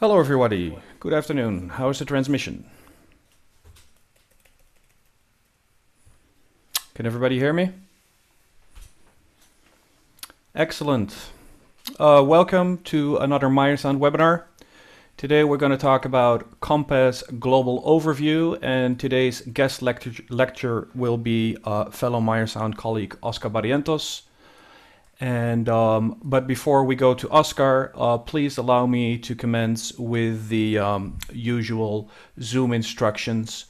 Hello, everybody. Good afternoon. How is the transmission? Can everybody hear me? Excellent. Uh, welcome to another Meyer Sound webinar. Today we're going to talk about Compass Global Overview and today's guest lecture, lecture will be uh, fellow Meyer Sound colleague Oscar Barrientos. And um, but before we go to Oscar, uh, please allow me to commence with the um, usual Zoom instructions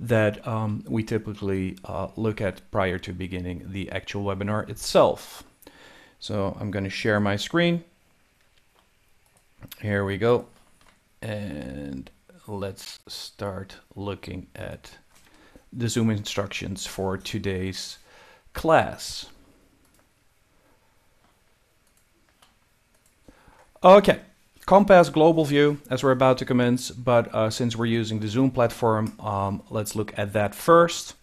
that um, we typically uh, look at prior to beginning the actual webinar itself. So I'm going to share my screen. Here we go. And let's start looking at the Zoom instructions for today's class. Okay, Compass Global View as we're about to commence, but uh, since we're using the Zoom platform, um, let's look at that first.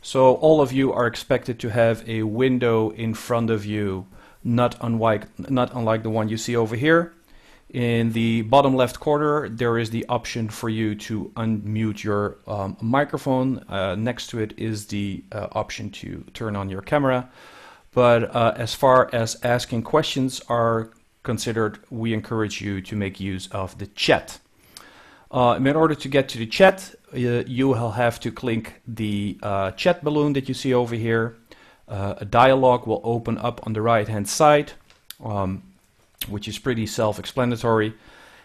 So all of you are expected to have a window in front of you, not unlike, not unlike the one you see over here. In the bottom left corner, there is the option for you to unmute your um, microphone. Uh, next to it is the uh, option to turn on your camera. But uh, as far as asking questions are considered, we encourage you to make use of the chat. Uh, in order to get to the chat, uh, you will have to click the uh, chat balloon that you see over here. Uh, a dialog will open up on the right hand side, um, which is pretty self-explanatory.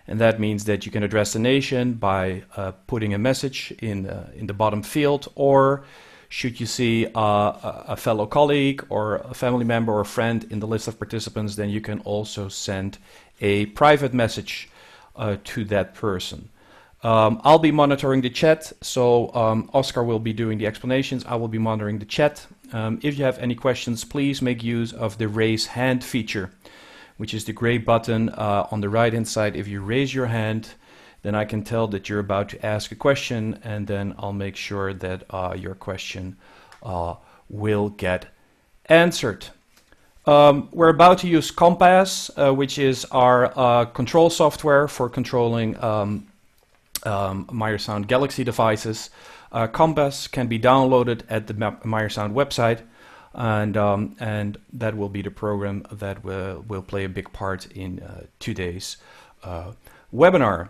And that means that you can address the nation by uh, putting a message in, in the bottom field or should you see uh, a fellow colleague or a family member or a friend in the list of participants, then you can also send a private message uh, to that person. Um, I'll be monitoring the chat, so um, Oscar will be doing the explanations. I will be monitoring the chat. Um, if you have any questions, please make use of the raise hand feature, which is the gray button uh, on the right hand side. If you raise your hand, then I can tell that you're about to ask a question, and then I'll make sure that uh, your question uh, will get answered. Um, we're about to use Compass, uh, which is our uh, control software for controlling um, um, Meyer Sound Galaxy devices. Uh, Compass can be downloaded at the Meyer Sound website, and um, and that will be the program that will, will play a big part in uh, today's webinar.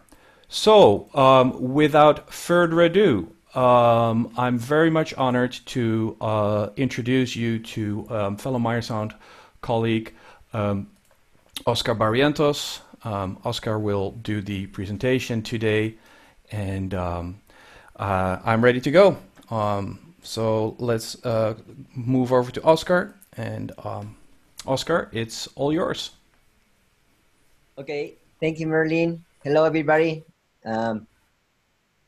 So, um, without further ado, um, I'm very much honored to uh, introduce you to um, fellow Meyer Sound colleague um, Oscar Barrientos. Um, Oscar will do the presentation today, and um, uh, I'm ready to go. so let's uh, move over to Oscar, and Oscar, it's all yours. Okay, thank you, Merlijn. Hello, everybody. Um,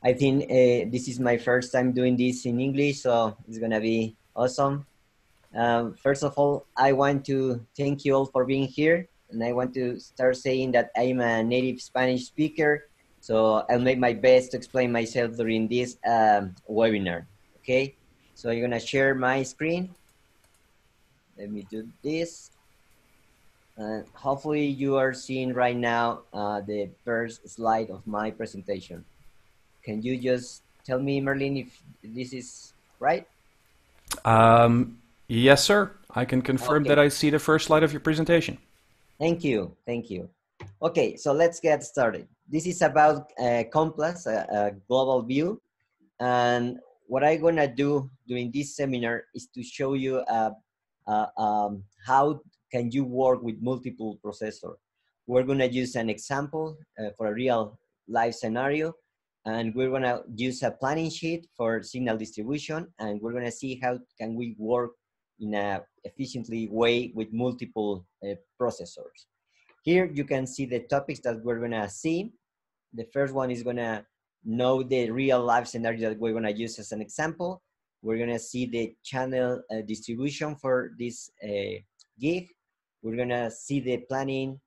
I think uh, this is my first time doing this in English, so it's gonna be awesome. Um, first of all, I want to thank you all for being here, and I want to start saying that I'm a native Spanish speaker, so I'll make my best to explain myself during this um, webinar. Okay, so I'm gonna share my screen. Let me do this. Uh, hopefully you are seeing right now uh, the first slide of my presentation. Can you just tell me, Merlijn, if this is right? Um, yes, sir. I can confirm okay. that I see the first slide of your presentation. Thank you. Thank you. Okay, so let's get started. This is about uh, Compass, a, a global view. And what I'm gonna do during this seminar is to show you uh, uh, um, how can you work with multiple processor? We're gonna use an example uh, for a real life scenario, and we're gonna use a planning sheet for signal distribution, and we're gonna see how can we work in a efficiently way with multiple uh, processors. Here you can see the topics that we're gonna see. The first one is gonna know the real life scenario that we're gonna use as an example. We're gonna see the channel uh, distribution for this uh, GIG. We're gonna see the planning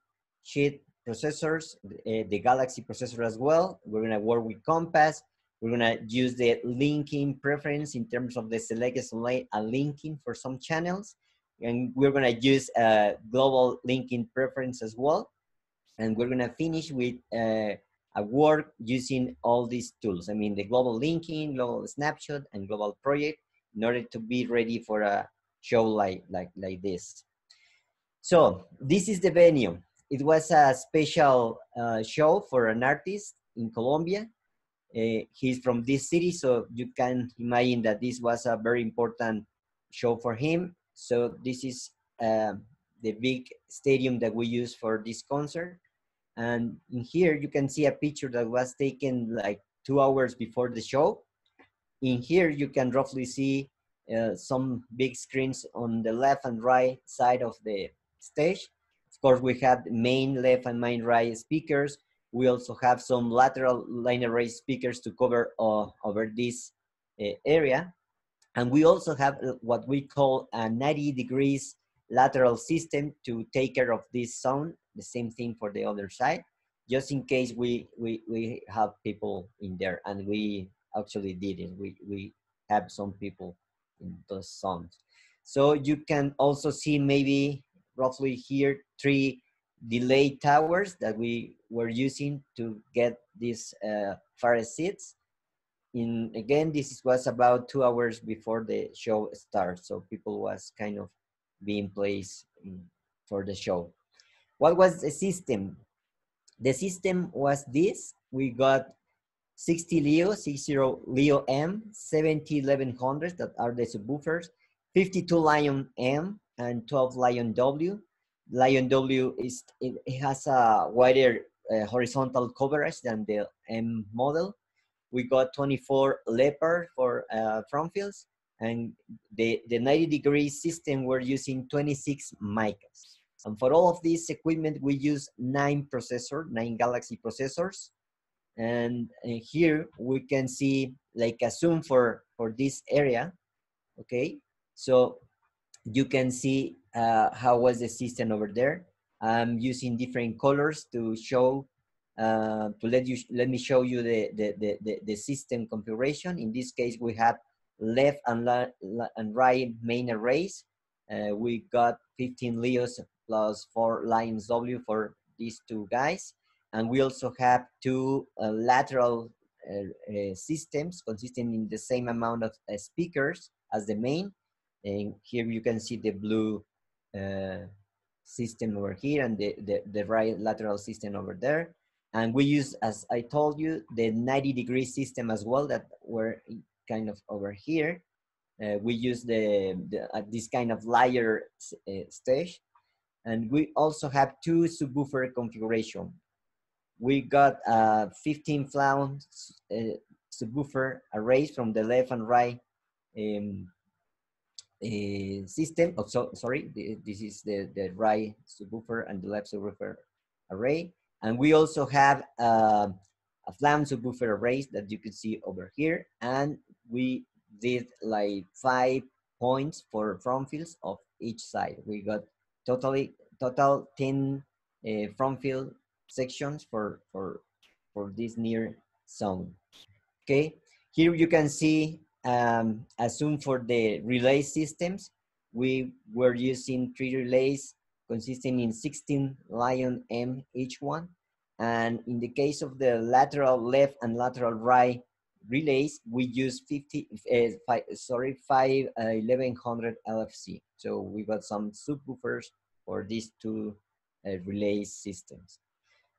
sheet processors, uh, the Galaxy processor as well. We're gonna work with Compass. We're gonna use the linking preference in terms of the select select a linking for some channels. And we're gonna use a global linking preference as well. And we're gonna finish with uh, a work using all these tools. I mean, the global linking, global snapshot, and global project in order to be ready for a show like, like, like this. So this is the venue. It was a special uh, show for an artist in Colombia. Uh, he's from this city, so you can imagine that this was a very important show for him. So this is uh, the big stadium that we use for this concert. And in here you can see a picture that was taken like two hours before the show. In here you can roughly see uh, some big screens on the left and right side of the stage. Of course, we have main left and main right speakers. We also have some lateral line array speakers to cover uh, over this uh, area. And we also have uh, what we call a 90 degrees lateral system to take care of this sound. The same thing for the other side, just in case we, we, we have people in there. And we actually did it. We, we have some people in those songs. So you can also see maybe roughly here three delay towers that we were using to get these uh, forest seats. In again, this was about two hours before the show starts, so people was kind of being placed for the show. What was the system? The system was this. We got 60 Leo, 60 Leo M, 70 1100 that are the subwoofers, 52 LYON M, and 12 LYON W. LYON W is it, has a wider uh, horizontal coverage than the M model. We got 24 Leopard for uh, front fields, and the, the 90 degree system we're using 26 micas. And for all of this equipment, we use nine processor, nine Galaxy processors. And, and here we can see like a zoom for, for this area, okay? So you can see uh, how was the system over there. I'm using different colors to show, uh, to let you, let me show you the, the, the, the, system configuration. In this case, we have left and, and right main arrays. Uh, we got 15 Leos plus four LYONs W for these two guys. And we also have two uh, lateral uh, uh, systems consisting in the same amount of speakers as the main. And here you can see the blue uh, system over here and the, the, the right lateral system over there. And we use, as I told you, the 90 degree system as well that were kind of over here. Uh, we use the, the uh, this kind of layer uh, stage. And we also have two subwoofer configuration. We got uh, 15 flown uh, subwoofer arrays from the left and right um, uh, system. Oh, so, sorry, this is the, the right subwoofer and the left subwoofer array. And we also have uh, a flam subwoofer array that you can see over here. And we did like five points for front fields of each side. We got totally total 10 uh, front field sections for, for, for this near zone. Okay, here you can see um, assume for the relay systems, we were using three relays consisting in 16 LYON M each one. And in the case of the lateral left and lateral right relays, we use 50, uh, five, sorry, 5 uh, 1100 LFC. So we got some subwoofers for these two uh, relay systems.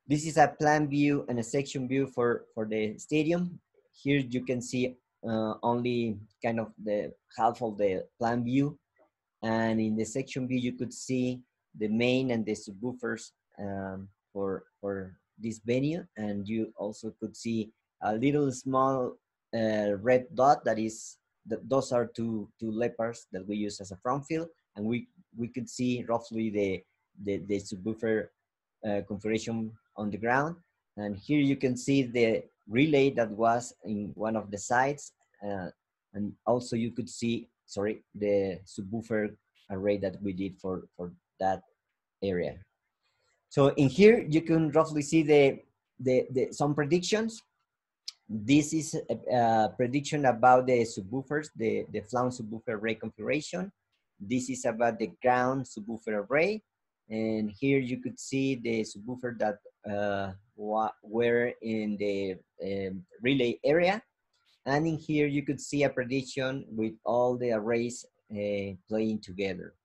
This is a plan view and a section view for, for the stadium. Here you can see uh, only kind of the half of the plan view. And in the section view, you could see the main and the subwoofers um, for, for this venue. And you also could see a little small uh, red dot that is, that those are two, two leopards that we use as a front field. And we, we could see roughly the, the, the subwoofer uh, configuration on the ground. And here you can see the relay that was in one of the sides. Uh, and also you could see, sorry, the subwoofer array that we did for, for that area. So in here, you can roughly see the, the, the some predictions. This is a, a, prediction about the subwoofers, the, the flange subwoofer array configuration. This is about the ground subwoofer array. And here you could see the subwoofer that uh, were in the um, relay area. And in here you could see a prediction with all the arrays uh, playing together.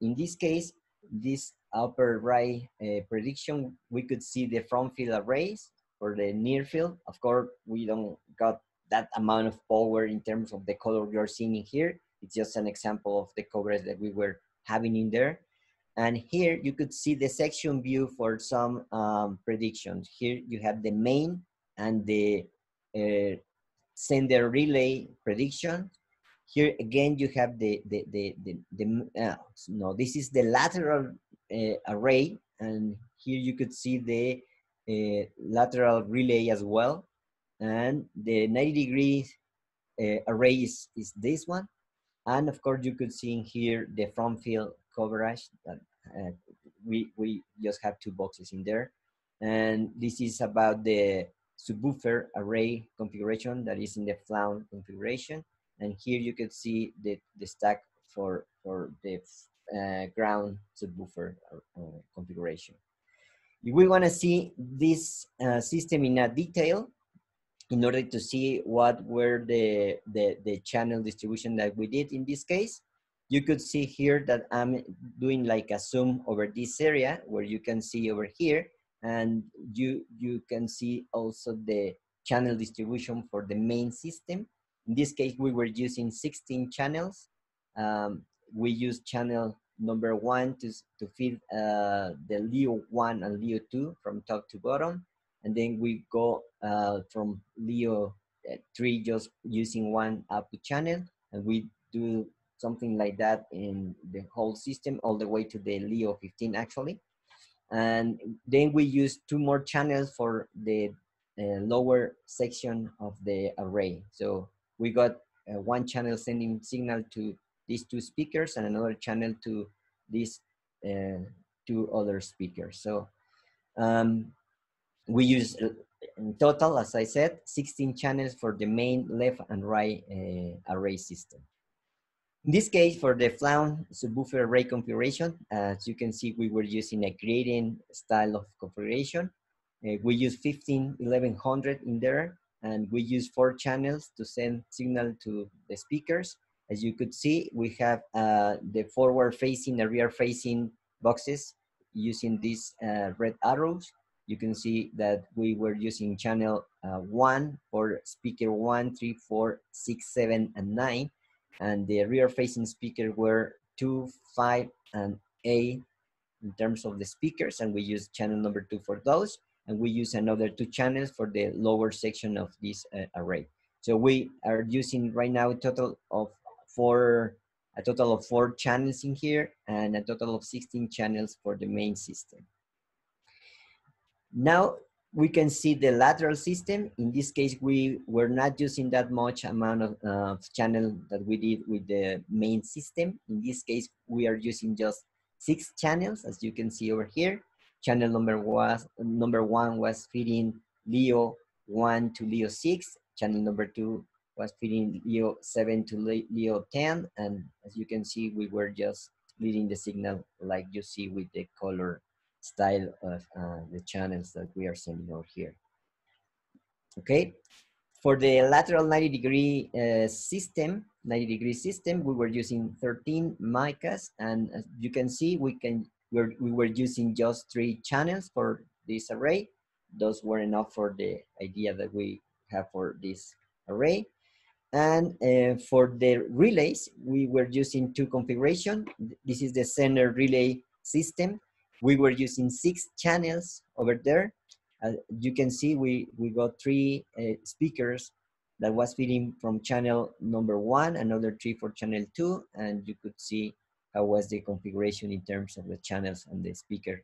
In this case, this upper right uh, prediction, we could see the front field arrays for the near field. Of course, we don't got that amount of power in terms of the color you're seeing here. It's just an example of the coverage that we were having in there. And here you could see the section view for some um, predictions. Here you have the main and the uh, sender relay prediction. Here again, you have the, the, the, the, the uh, no, this is the lateral uh, array. And here you could see the uh, lateral relay as well. And the 90 degree uh, array is, is this one. And of course, you could see in here the front field coverage that uh, we, we just have two boxes in there. And this is about the subwoofer array configuration that is in the Flown configuration. And here you can see the, the stack for, for the uh, ground subwoofer uh, configuration. If we want to see this uh, system in a detail, in order to see what were the, the, the channel distribution that we did in this case, you could see here that I'm doing like a zoom over this area where you can see over here and you, you can see also the channel distribution for the main system. In this case, we were using 16 channels. Um, we use channel number one to, to feed uh, the Leo 1 and Leo 2 from top to bottom. And then we go uh, from Leo uh, 3 just using one output channel. And we do something like that in the whole system all the way to the Leo 15 actually. And then we use two more channels for the uh, lower section of the array. So we got uh, one channel sending signal to these two speakers and another channel to these uh, two other speakers. So um, we use uh, in total, as I said, 16 channels for the main left and right uh, array system. In this case, for the Flown subwoofer array configuration, as you can see, we were using a gradient style of configuration. Uh, we use 15 1100 in there, and we use four channels to send signal to the speakers. As you could see, we have uh, the forward facing and rear facing boxes using these uh, red arrows. You can see that we were using channel uh, one for speaker one, three, four, six, seven, and nine. And the rear facing speaker were two, five, and eight in terms of the speakers. And we use channel number two for those. And we use another two channels for the lower section of this uh, array. So we are using right now a total of four, a total of four channels in here and a total of 16 channels for the main system. Now we can see the lateral system. In this case, we were not using that much amount of uh, channel that we did with the main system. In this case, we are using just six channels, as you can see over here. Channel number was number one was feeding Leo one to Leo six. Channel number two was feeding Leo 7 to Leo 10. And as you can see, we were just leading the signal like you see with the color style of uh, the channels that we are sending over here. Okay, for the lateral 90 degree uh, system, 90 degree system, we were using 13 micas and as you can see, we can we're, we were using just three channels for this array. Those were enough for the idea that we have for this array. And uh, for the relays, we were using two configuration. This is the sender relay system. We were using six channels over there. You can see we, we got three uh, speakers that was feeding from channel number one, another three for channel two, and you could see how was the configuration in terms of the channels and the speaker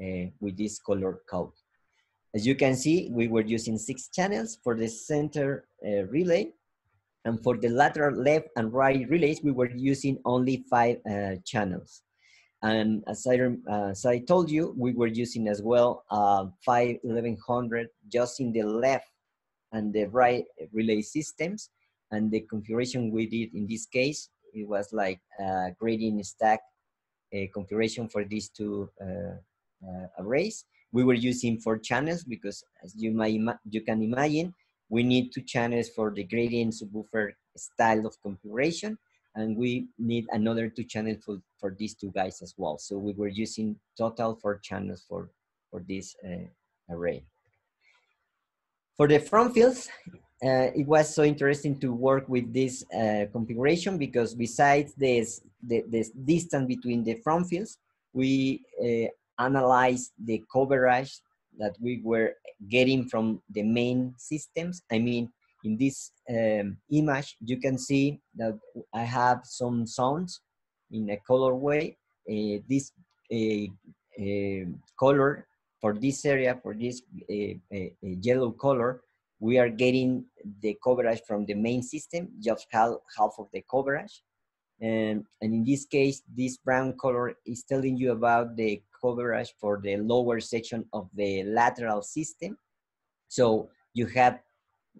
uh, with this color code. As you can see, we were using six channels for the center uh, relay, and for the lateral left and right relays, we were using only five uh, channels. And as I, as I told you, we were using as well uh, 5 1100 just in the left and the right relay systems. And the configuration we did in this case, it was like a gradient stack configuration for these two uh, uh, arrays. We were using four channels because as you might you can imagine, we need two channels for the gradient subwoofer style of configuration and we need another two channels for, for these two guys as well. So we were using total four channels for, for this uh, array. For the front fields, uh, it was so interesting to work with this uh, configuration because besides this, the, this distance between the front fields, we uh, analyzed the coverage that we were getting from the main systems. I mean, in this um, image, you can see that I have some sounds in a color way. Uh, this uh, uh, color for this area, for this uh, uh, yellow color, we are getting the coverage from the main system, just half, half of the coverage. And, and in this case, this brown color is telling you about the coverage for the lower section of the lateral system. So you have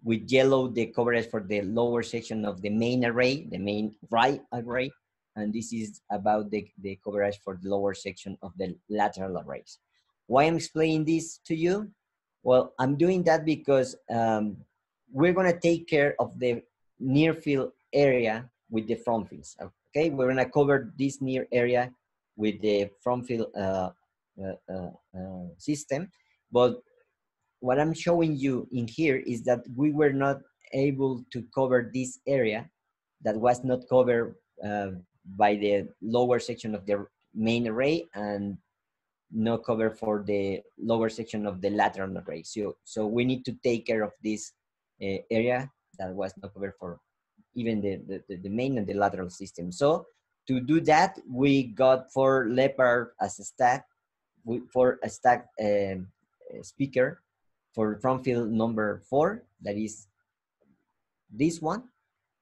with yellow the coverage for the lower section of the main array, the main right array, and this is about the, the coverage for the lower section of the lateral arrays. Why I'm explaining this to you? Well, I'm doing that because um, we're gonna take care of the near field area with the front fields, okay? We're gonna cover this near area with the front field uh, uh, uh, uh system, but what I'm showing you in here is that we were not able to cover this area that was not covered uh, by the lower section of the main array and no cover for the lower section of the lateral array. So, so we need to take care of this uh, area that was not covered for even the, the, the main and the lateral system. So to do that, we got for Leopard as a stack, for a stack um, speaker for front field number four, that is this one.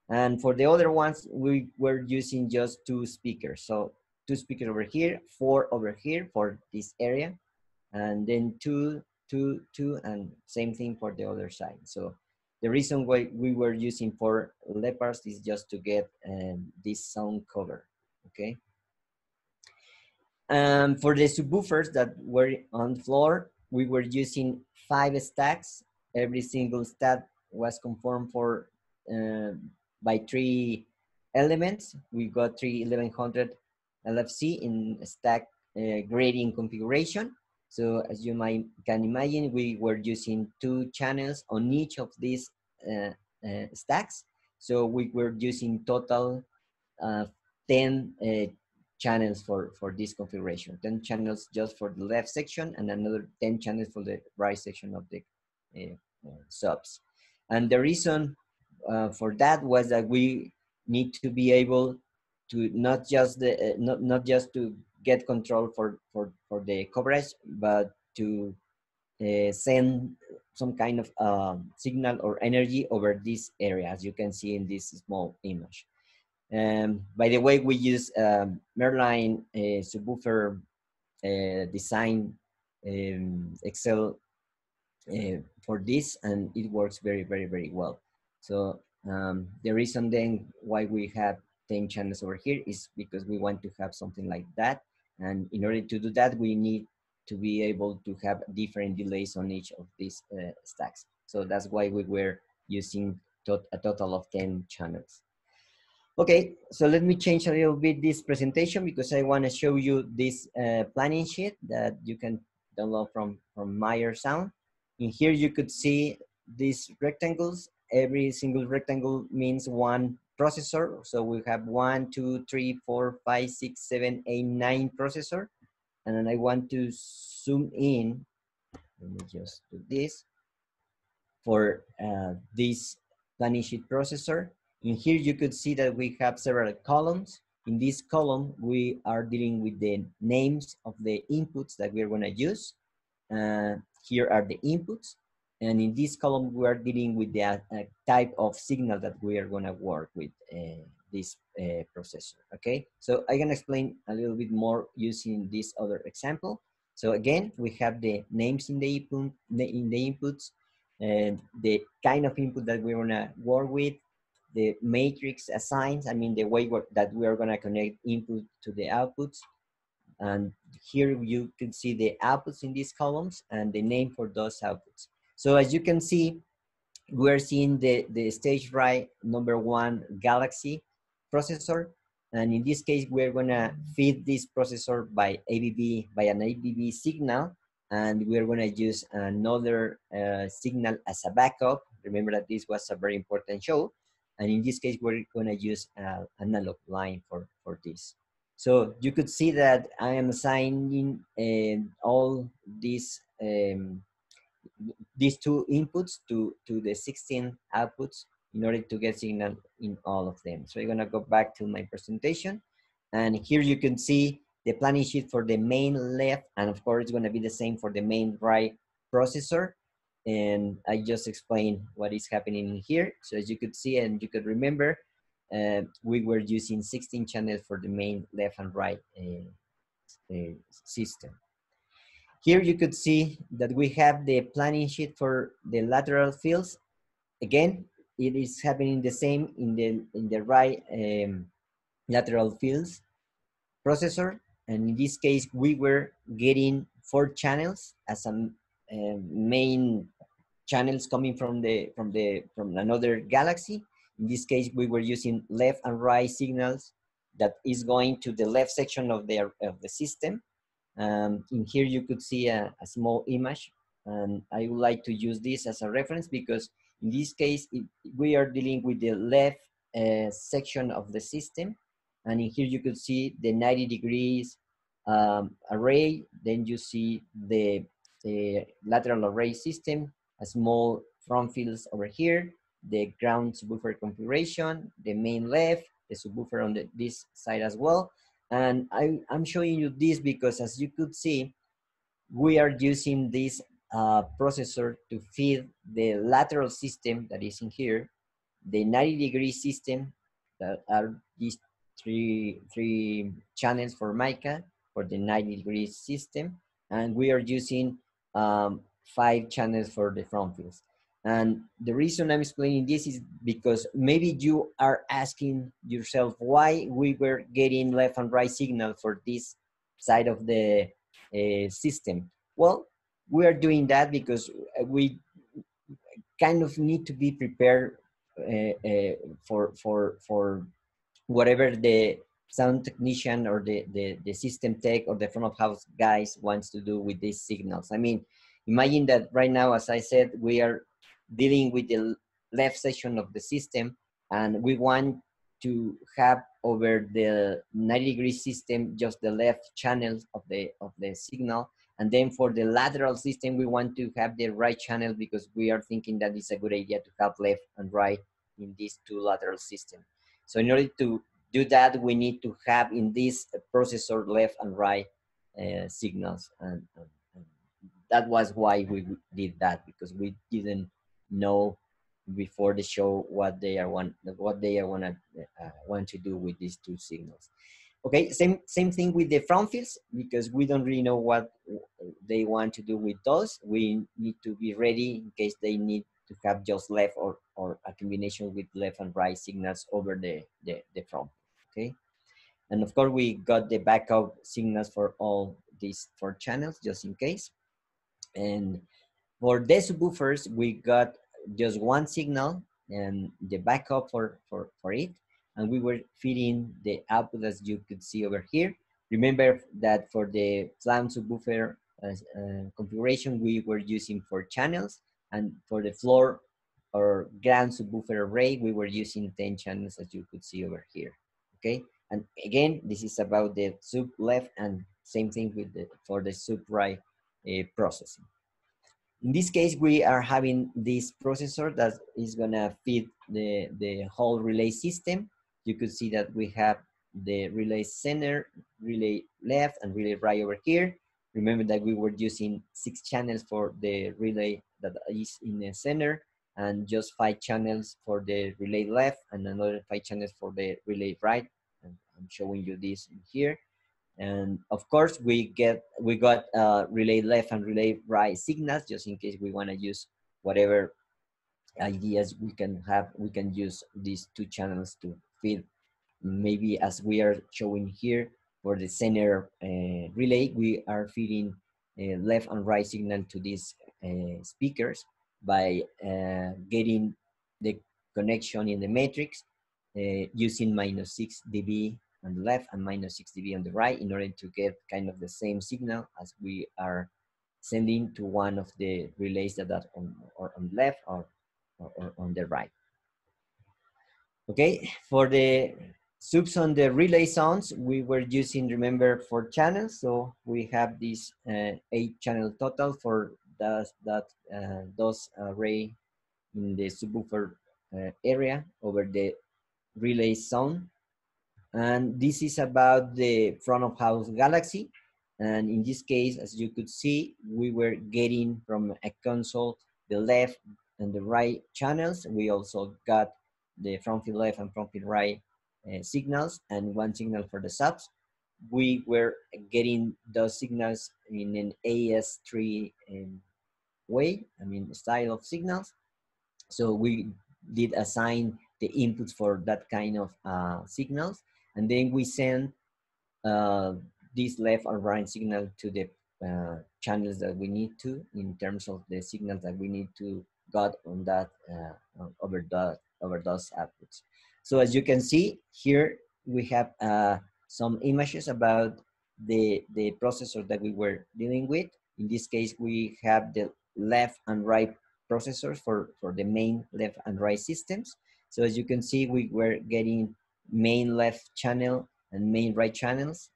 And for the other ones, we were using just two speakers. So two speakers over here, four over here for this area, and then two, two, two, and same thing for the other side. So the reason why we were using four leopards is just to get um, this sound cover, okay? Um, for the subwoofers that were on the floor, we were using five stacks. Every single stack was conformed for uh, by three elements. We got three 1100 LFC in stack uh, grading configuration. So as you might can imagine, we were using two channels on each of these uh, uh stacks. So we were using total uh, 10 uh, channels for, for this configuration. 10 channels just for the left section and another 10 channels for the right section of the uh, uh, subs. And the reason uh, for that was that we need to be able to not just the, uh, not, not just to get control for, for, for the coverage, but to uh, send some kind of um, signal or energy over this area, as you can see in this small image. Um, by the way, we use um, Merlijn uh, subwoofer uh, design um, Excel uh, for this, and it works very, very, very well. So um, the reason then why we have 10 channels over here is because we want to have something like that. And in order to do that, we need to be able to have different delays on each of these uh, stacks. So that's why we were using tot a total of 10 channels. Okay, so let me change a little bit this presentation because I want to show you this uh, planning sheet that you can download from, from Meyer Sound. In here you could see these rectangles. Every single rectangle means one processor. So we have one, two, three, four, five, six, seven, eight, nine processor. And then I want to zoom in. Let me just do this for uh, this planning sheet processor. In here, you could see that we have several columns. In this column, we are dealing with the names of the inputs that we're gonna use. Uh, here are the inputs. And in this column, we are dealing with the uh, type of signal that we are gonna work with uh, this uh, processor, okay? So I can explain a little bit more using this other example. So again, we have the names in the, input, in the inputs and the kind of input that we wanna work with, the matrix assigns, I mean, the way that we are gonna connect input to the outputs, And here you can see the outputs in these columns and the name for those outputs. So as you can see, we're seeing the, the stage right number one Galaxy processor. And in this case, we're gonna feed this processor by AVB, by an AVB signal. And we're gonna use another uh, signal as a backup. Remember that this was a very important show. And in this case, we're gonna use an analog line for, for this. So you could see that I am assigning uh, all these um, these two inputs to, to the 16 outputs in order to get signal in all of them. So I'm gonna go back to my presentation. And here you can see the planning sheet for the main left, and of course it's gonna be the same for the main right processor. And I just explained what is happening here. So as you could see and you could remember, uh, we were using 16 channels for the main left and right uh, uh, system. Here you could see that we have the planning sheet for the lateral fields. Again, it is happening the same in the, in the right um, lateral fields processor. And in this case, we were getting four channels as a main channels coming from the from the from another galaxy. In this case, we were using left and right signals that is going to the left section of the of the system. Um, in here you could see a, a, small image and I would like to use this as a reference because in this case it, we are dealing with the left uh, section of the system. And in here you could see the 90 degrees um, array. Then you see the, the lateral array system a small front fields over here the ground subwoofer configuration the main left the subwoofer on the, this side as well and I, am showing you this because as you could see, we are using this uh, processor to feed the lateral system that is in here, the 90 degree system that are these three, three channels for mica for the 90 degree system. And we are using um, five channels for the front fields. And the reason I'm explaining this is because maybe you are asking yourself why we were getting left and right signal for this side of the uh, system. Well, we are doing that because we kind of need to be prepared uh, uh, for for for whatever the sound technician or the, the the system tech or the front of house guys wants to do with these signals. I mean, imagine that right now, as I said, we are dealing with the left section of the system and we want to have over the 90 degree system just the left channel of the of the signal and then for the lateral system we want to have the right channel because we are thinking that it's a good idea to have left and right in these two lateral systems so in order to do that we need to have in this processor left and right uh, signals. And, and, that was why we did that because we didn't know before the show what they are want what they are want to uh, want to do with these two signals. Okay same same thing with the front fields because we don't really know what they want to do with those. We need to be ready in case they need to have just left or or a combination with left and right signals over the the, the front okay and of course we got the backup signals for all these four channels just in case and for the subwoofers we got just one signal and the backup for, for, for it. And we were feeding the output as you could see over here. Remember that for the flam subwoofer uh, uh, configuration, we were using four channels. And for the floor or ground subwoofer array, we were using 10 channels as you could see over here, okay? And again, this is about the sub left and same thing with the, for the sub right uh, processing. In this case, we are having this processor that is gonna feed the, the whole relay system. You could see that we have the relay center, relay left, and relay right over here. Remember that we were using six channels for the relay that is in the center and just five channels for the relay left and another five channels for the relay right. And I'm showing you this here. And of course, we get we got uh, relay left and relay right signals just in case we want to use whatever ideas we can have. We can use these two channels to feed maybe as we are showing here for the center uh, relay, we are feeding uh, left and right signal to these uh, speakers by uh, getting the connection in the matrix uh, using minus 6 dB on the left and minus 6 dB on the right in order to get kind of the same signal as we are sending to one of the relays that are on, or on the left or, or, or on the right. Okay, for the subs on the relay sounds, we were using, remember, four channels. So we have this uh, eight channel total for that, that uh, those array in the subwoofer uh, area over the relay zone. And this is about the front of house galaxy. And in this case, as you could see, we were getting from a console the left and the right channels. We also got the front field left and front field right uh, signals and one signal for the subs. We were getting those signals in an AES3 um, way, I mean, style of signals. So we did assign the inputs for that kind of uh, signals. And then we send uh, this left or right signal to the uh, channels that we need to in terms of the signals that we need to got on that uh, over, the, over those outputs. So as you can see here, we have uh, some images about the, the processor that we were dealing with. In this case, we have the left and right processors for, for the main left and right systems. So as you can see, we were getting main left channel and main right channels.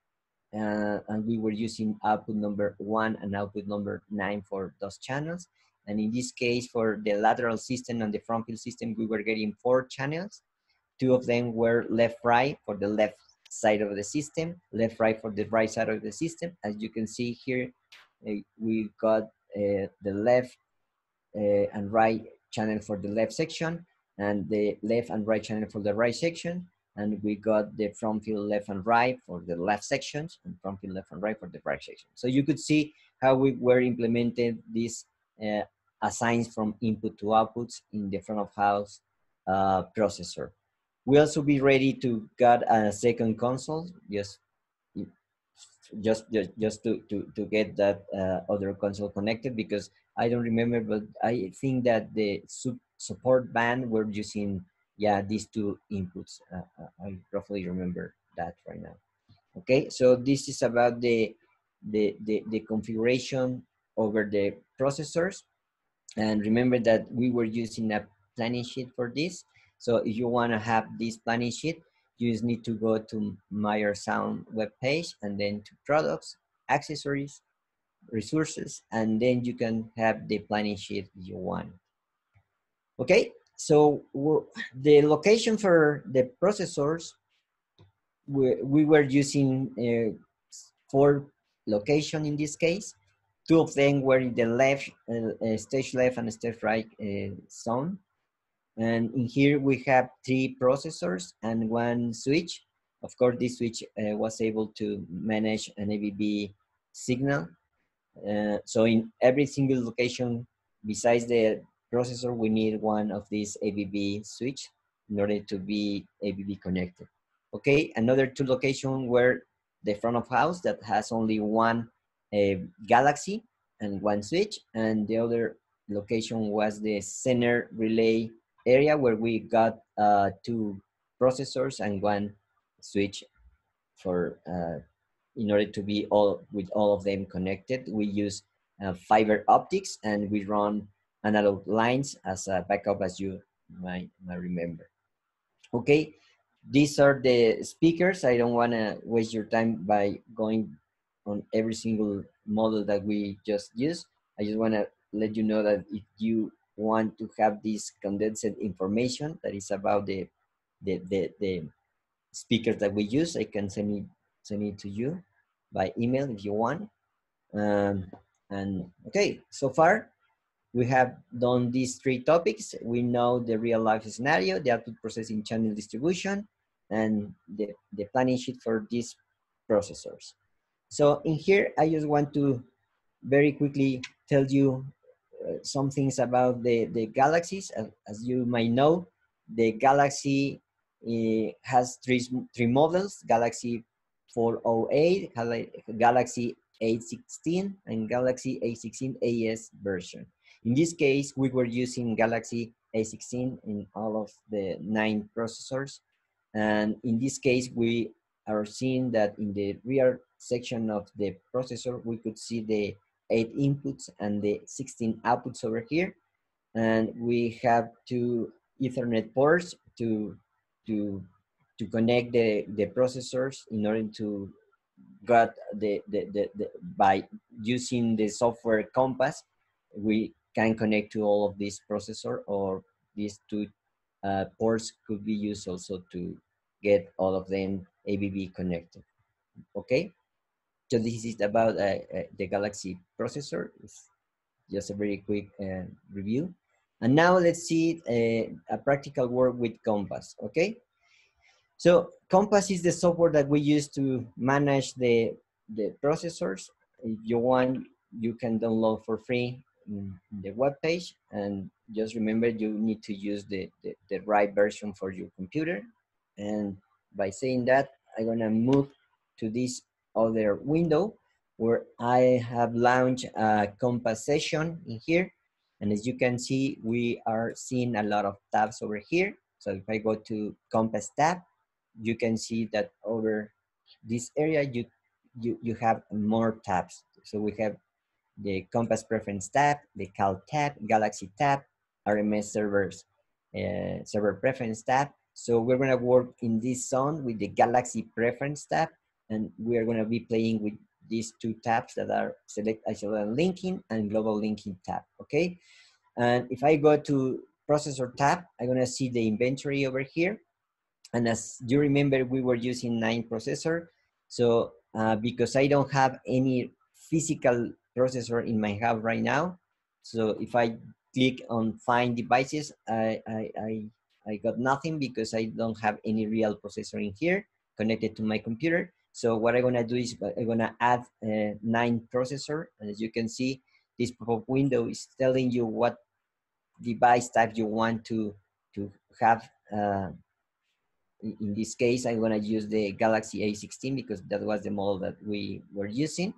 Uh, and we were using output number one and output number nine for those channels. And in this case, for the lateral system and the front field system, we were getting four channels. Two of them were left-right for the left side of the system, left-right for the right side of the system. As you can see here, uh, we got the left uh, and right channel for the left section and the left and right channel for the right section. And we got the front field left and right for the left sections and front field left and right for the right section. So you could see how we were implemented these uh, assigns from input to outputs in the front of house uh, processor. We also be ready to get a second console, just just just, to, to, to get that uh, other console connected because I don't remember, but I think that the support band we're using, yeah, these two inputs. Uh, uh, I roughly remember that right now. Okay, so this is about the, the, the, the configuration over the processors. And remember that we were using a planning sheet for this. So if you want to have this planning sheet, you just need to go to Meyer Sound webpage and then to products, accessories, resources, and then you can have the planning sheet you want. Okay, so the location for the processors, we, we were using uh, four location in this case. Two of them were in the left, uh, uh, stage left and stage right uh, zone. And in here we have three processors and one switch. Of course, this switch uh, was able to manage an AVB signal. Uh, so in every single location, besides the processor, we need one of these AVB switch in order to be AVB connected. Okay, another two location were the front of house that has only one uh, Galaxy and one switch, and the other location was the center relay area where we got uh, two processors and one switch for uh, in order to be all with all of them connected. We use uh, fiber optics and we run analog lines as a backup as you might, might remember. Okay, these are the speakers. I don't want to waste your time by going on every single model that we just used. I just want to let you know that if you want to have this condensed information that is about the, the, the, the speakers that we use, I can send it, send it to you by email if you want. Um, and okay, so far we have done these three topics. We know the real life scenario, the output processing channel distribution, and the, the planning sheet for these processors. So in here, I just want to very quickly tell you some things about the, the galaxies. As, as you might know, the galaxy uh, has three, three models, Galaxy 408, Galaxy 816, and Galaxy 816 AS version. In this case, we were using Galaxy 816 in all of the nine processors. And in this case, we are seeing that in the rear section of the processor, we could see the eight inputs and the 16 outputs over here. And we have two ethernet ports to, to, to connect the, the processors in order to get the, the, the, the, by using the software Compass, we can connect to all of this processor or these two uh, ports could be used also to get all of them AVB connected. Okay, so this is about uh, uh, the Galaxy processor. It's just a very quick uh, review. And now let's see uh, a practical work with Compass, okay? So Compass is the software that we use to manage the, the processors. If you want, you can download for free the web page. And just remember, you need to use the, the, the right version for your computer. And by saying that, I'm gonna move to this other window where I have launched a Compass session in here. And as you can see, we are seeing a lot of tabs over here. So if I go to Compass tab, you can see that over this area, you, you, you have more tabs. So we have the Compass Preference tab, the Cal tab, Galaxy tab, RMS servers, uh, server preference tab. So we're gonna work in this zone with the Galaxy Preference tab, and we are gonna be playing with these two tabs that are select isolated linking and global linking tab, okay? And if I go to processor tab, I'm gonna see the inventory over here. And as you remember, we were using nine processor. So uh, because I don't have any physical processor in my hub right now, so if I click on find devices, I, I, I, I got nothing because I don't have any real processor in here connected to my computer. So what I'm gonna do is I'm gonna add uh, nine processor. And as you can see, this pop-up window is telling you what device type you want to, to have. Uh, in this case, I'm gonna use the Galaxy 816 because that was the model that we were using.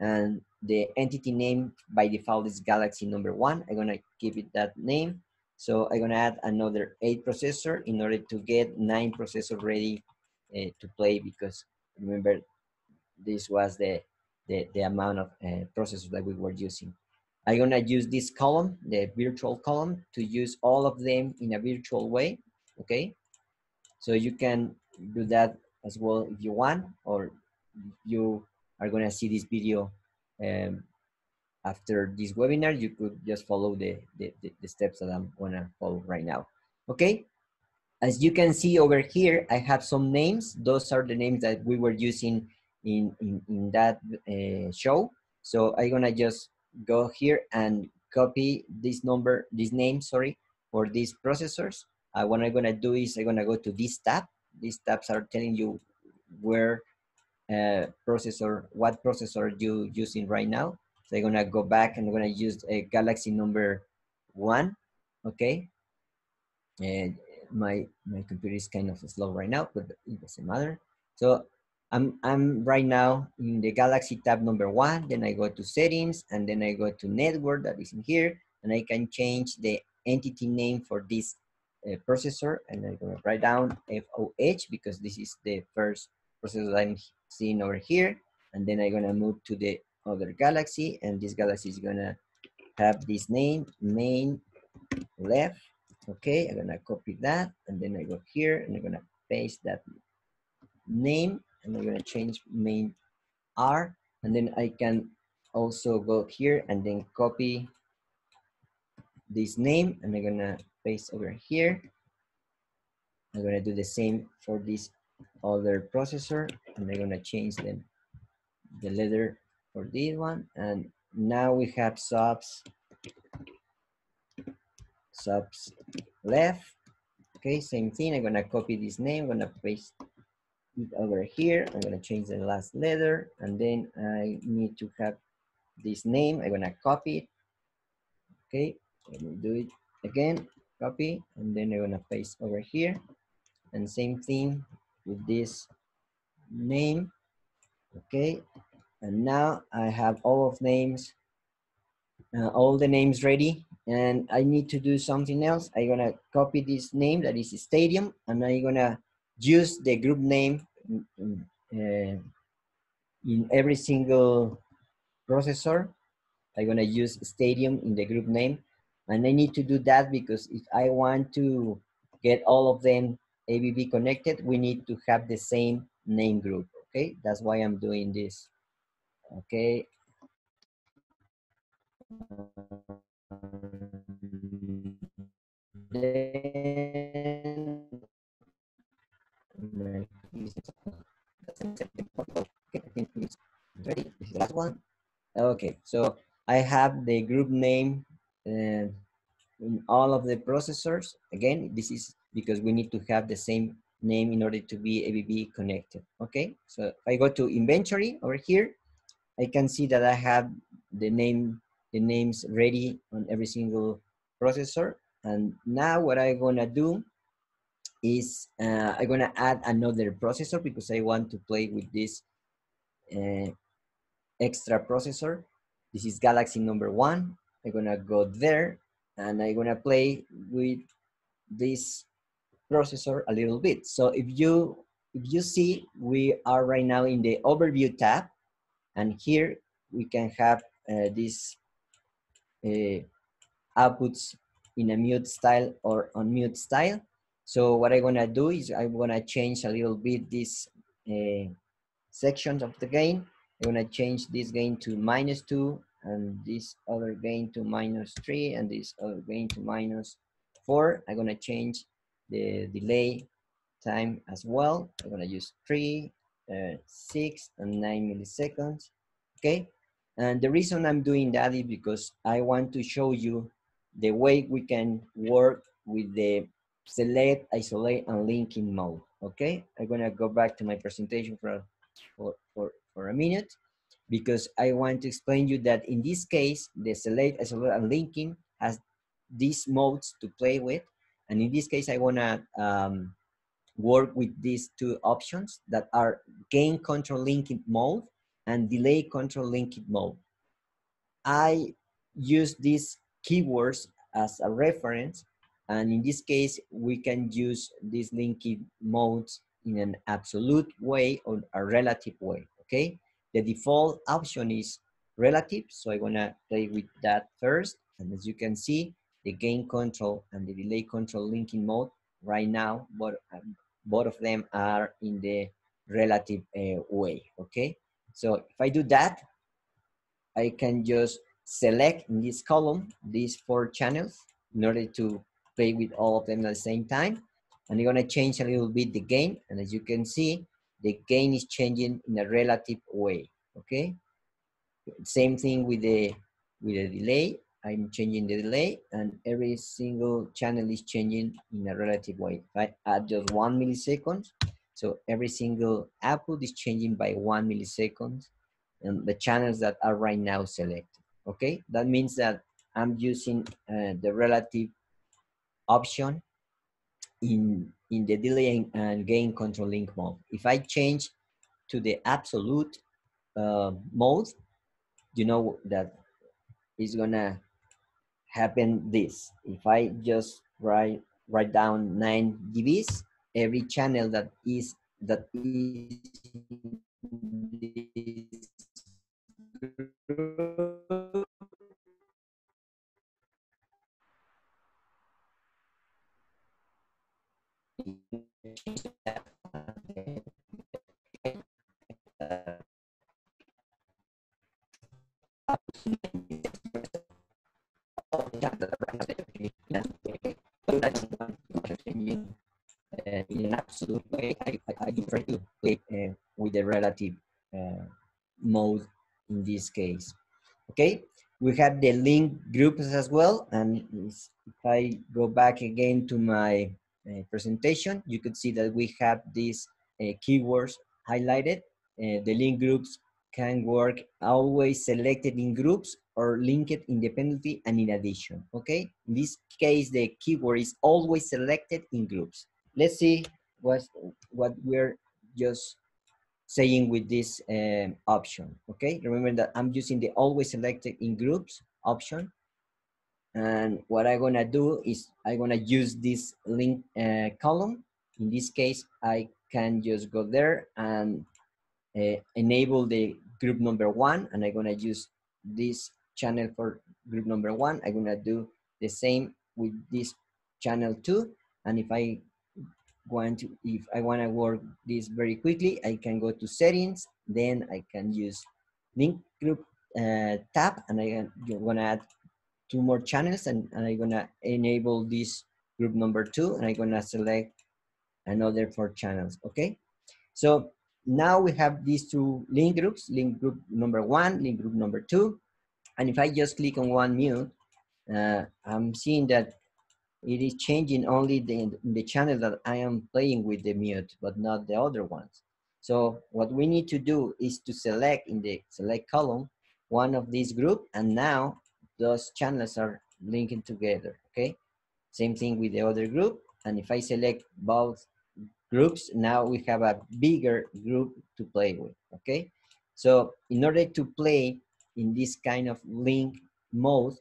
And the entity name by default is Galaxy number one. I'm gonna give it that name. So I'm gonna add another eight processor in order to get nine processor ready uh, to play because remember this was the, the, the amount of uh, processors that we were using. I'm gonna use this column, the virtual column, to use all of them in a virtual way, okay? So you can do that as well if you want, or you are gonna see this video um, after this webinar, you could just follow the, the, the steps that I'm gonna follow right now, okay? As you can see over here, I have some names. Those are the names that we were using in, in, in that uh, show. So I'm gonna just go here and copy this number, this name, sorry, for these processors. Uh, what I'm gonna do is I'm gonna go to this tab. These tabs are telling you where uh, processor, what processor you using right now. So I'm gonna go back and I'm gonna use a Galaxy number one, okay? And my my computer is kind of slow right now, but it doesn't matter. So I'm I'm right now in the Galaxy tab number one. Then I go to settings, and then I go to network that is in here, and I can change the entity name for this uh, processor, and I'm gonna write down FOH because this is the first processor I'm seeing over here, and then I'm gonna move to the other Galaxy, and this Galaxy is gonna have this name main left Okay, I'm gonna copy that and then I go here and I'm gonna paste that name and I'm gonna change main R and then I can also go here and then copy this name and I'm gonna paste over here. I'm gonna do the same for this other processor and I'm gonna change the, the letter for this one and now we have subs subs left. Okay, same thing. I'm gonna copy this name. I'm gonna paste it over here. I'm gonna change the last letter, and then I need to have this name. I'm gonna copy it. Okay, let me do it again. Copy, and then I'm gonna paste over here. And same thing with this name. Okay, and now I have all of names, uh, all the names ready, and I need to do something else. I'm gonna copy this name that is stadium, and I'm gonna use the group name in, uh, in every single processor. I'm gonna use stadium in the group name, and I need to do that because if I want to get all of them AVB connected, we need to have the same name group, okay? That's why I'm doing this, okay? Then, ready, the last one. Okay, so I have the group name uh, in all of the processors. Again, this is because we need to have the same name in order to be AVB connected. Okay, so if I go to inventory over here, I can see that I have the name, the names ready on every single processor. And now what I'm gonna do is uh, I'm gonna add another processor because I want to play with this uh, extra processor. This is Galaxy number one. I'm gonna go there and I'm gonna play with this processor a little bit. So if you if you see, we are right now in the overview tab, and here we can have uh, these uh, outputs in a mute style or on mute style. So what I'm gonna do is I'm gonna change a little bit this uh, sections of the gain. I'm gonna change this gain to minus two and this other gain to minus three and this other gain to minus four. I'm gonna change the delay time as well. I'm gonna use three, uh, six, and nine milliseconds, okay? And the reason I'm doing that is because I want to show you the way we can work with the select, isolate, and linking mode, okay? I'm gonna go back to my presentation for, for, for, for a minute because I want to explain you that in this case, the select, isolate, and linking has these modes to play with and in this case, I wanna um, work with these two options that are gain control linking mode and delay control linking mode. I use these keywords as a reference. And in this case, we can use these linking modes in an absolute way or a relative way, okay? The default option is relative, so I'm gonna play with that first. And as you can see, the gain control and the delay control linking mode right now, but um, both of them are in the relative uh, way, okay? So if I do that, I can just select in this column, these four channels in order to play with all of them at the same time. And I'm gonna change a little bit the gain. And as you can see, the gain is changing in a relative way, okay? Same thing with the, with the delay. I'm changing the delay and every single channel is changing in a relative way. If I add just one millisecond, so every single output is changing by one millisecond and the channels that are right now selected, okay? That means that I'm using uh, the relative option in, in the delay and gain control link mode. If I change to the absolute uh, mode, you know that it's gonna happen this. If I just write write down nine dBs, every channel that is that is in an absolute way, I, try to play with the relative uh, mode in this case. Okay, we have the link groups as well. And if I go back again to my presentation, you could see that we have these uh, keywords highlighted. Uh, the link groups can work always selected in groups or linked independently and in addition, okay? In this case, the keyword is always selected in groups. Let's see what, what we're just saying with this um, option, okay? Remember that I'm using the always selected in groups option. And what I'm gonna do is I'm gonna use this link uh, column. In this case, I can just go there and uh, enable the group number one, and I'm gonna use this channel for group number one. I'm gonna do the same with this channel two. And if I want to, if I wanna work this very quickly, I can go to settings, then I can use link group uh, tab, and I am gonna add two more channels, and, and I'm gonna enable this group number two, and I'm gonna select another four channels, okay? So now we have these two link groups, link group number one, link group number two. And if I just click on one mute, uh, I'm seeing that it is changing only the, the channel that I am playing with the mute, but not the other ones. So what we need to do is to select in the select column, one of these group, and now those channels are linking together, okay? Same thing with the other group. And if I select both groups, now we have a bigger group to play with, okay? So in order to play in this kind of link mode,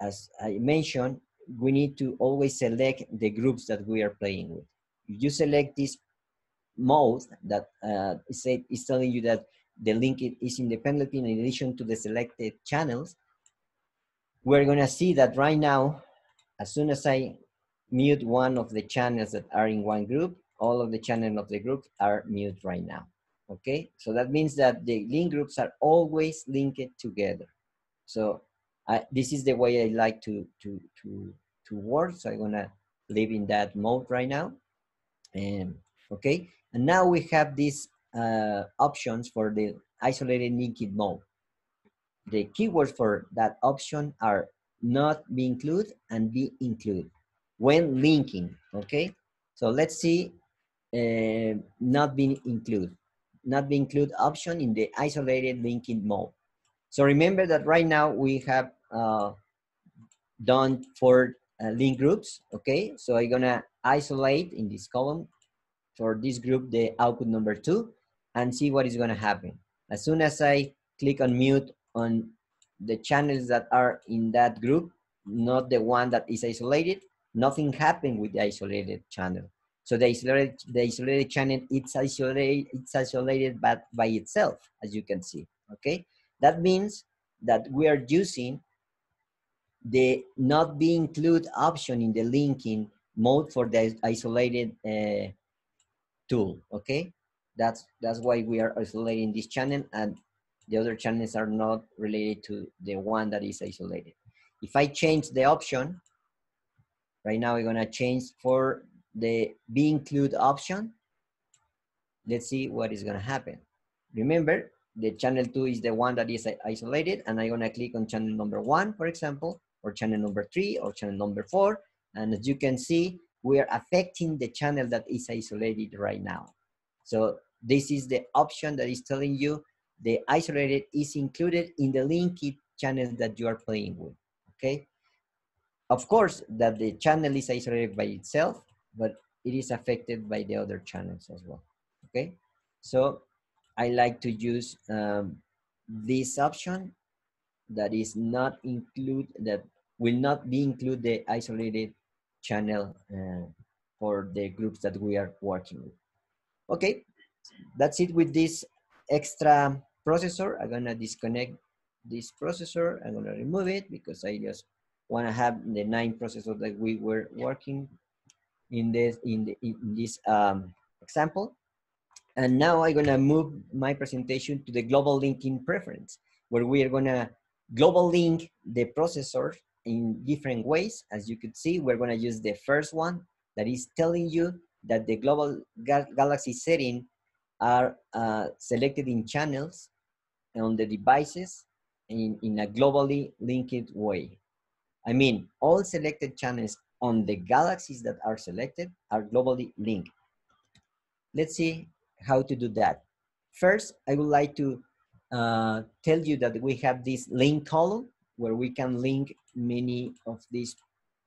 as I mentioned, we need to always select the groups that we are playing with. If you select this mode that uh, is, telling you that the link is independent in addition to the selected channels, we're gonna see that right now, as soon as I mute one of the channels that are in one group, all of the channels of the group are mute right now. Okay, so that means that the link groups are always linked together. So I, this is the way I like to, to, to, to work. So I'm gonna live in that mode right now. And okay, and now we have these uh, options for the isolated linked mode. The keywords for that option are not be include and be include when linking, okay? So let's see uh, not being include, not be include option in the isolated linking mode. So remember that right now we have uh, done for uh, link groups, okay? So I'm gonna isolate in this column for this group the output number two and see what is gonna happen. As soon as I click on mute on the channels that are in that group, not the one that is isolated, nothing happened with the isolated channel. So the isolated, the isolated channel, it's isolated, it's isolated by, by itself, as you can see, okay? That means that we are using the not be include option in the linking mode for the isolated uh, tool, okay? That's, that's why we are isolating this channel and the other channels are not related to the one that is isolated. If I change the option, right now we're gonna change for the be include option. Let's see what is gonna happen. Remember, the channel two is the one that is isolated and I'm gonna click on channel number one, for example, or channel number three or channel number four. And as you can see, we are affecting the channel that is isolated right now. So this is the option that is telling you the isolated is included in the linked channel that you are playing with, okay? Of course, that the channel is isolated by itself, but it is affected by the other channels as well, okay? So I like to use um, this option that is not include, that will not be include the isolated channel uh, for the groups that we are working with. Okay, that's it with this extra processor. I'm gonna disconnect this processor. I'm gonna remove it because I just wanna have the nine processor that we were working in this in, the, in this um, example. And now I'm gonna move my presentation to the global linking preference, where we are gonna global link the processor in different ways. As you could see, we're gonna use the first one that is telling you that the global ga galaxy setting are uh, selected in channels on the devices in, in a globally linked way. I mean, all selected channels on the galaxies that are selected are globally linked. Let's see how to do that. First, I would like to uh, tell you that we have this link column where we can link many of these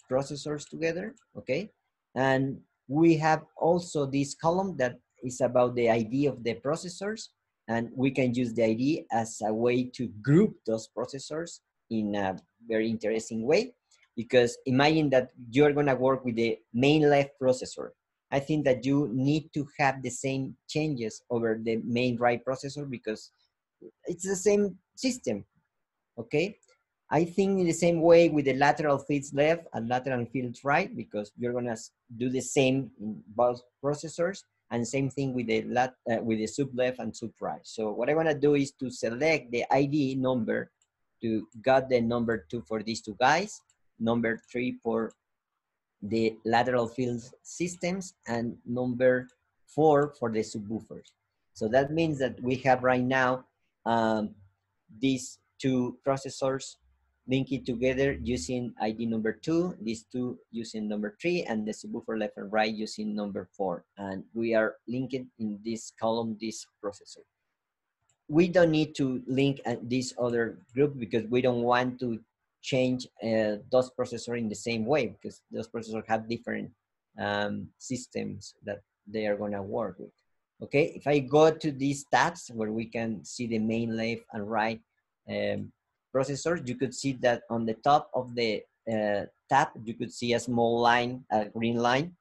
processors together, okay? And we have also this column that is about the ID of the processors, and we can use the ID as a way to group those processors in a very interesting way. Because imagine that you're gonna work with the main left processor. I think that you need to have the same changes over the main right processor because it's the same system, okay? I think in the same way with the lateral fields left and lateral fields right, because you're gonna do the same in both processors, and same thing with the lat uh, with the sub left and sub right. So what I wanna do is to select the ID number to got the number two for these two guys, number three for the lateral field systems, and number four for the subwoofers. So that means that we have right now um, these two processors link it together using ID number two, these two using number three, and the subwoofer left and right using number four. And we are linking in this column, this processor. We don't need to link uh, this other group because we don't want to change uh, those processors in the same way because those processors have different um, systems that they are gonna work with. Okay, if I go to these tabs where we can see the main left and right um, processors, you could see that on the top of the uh, tab, you could see a small line, a green line.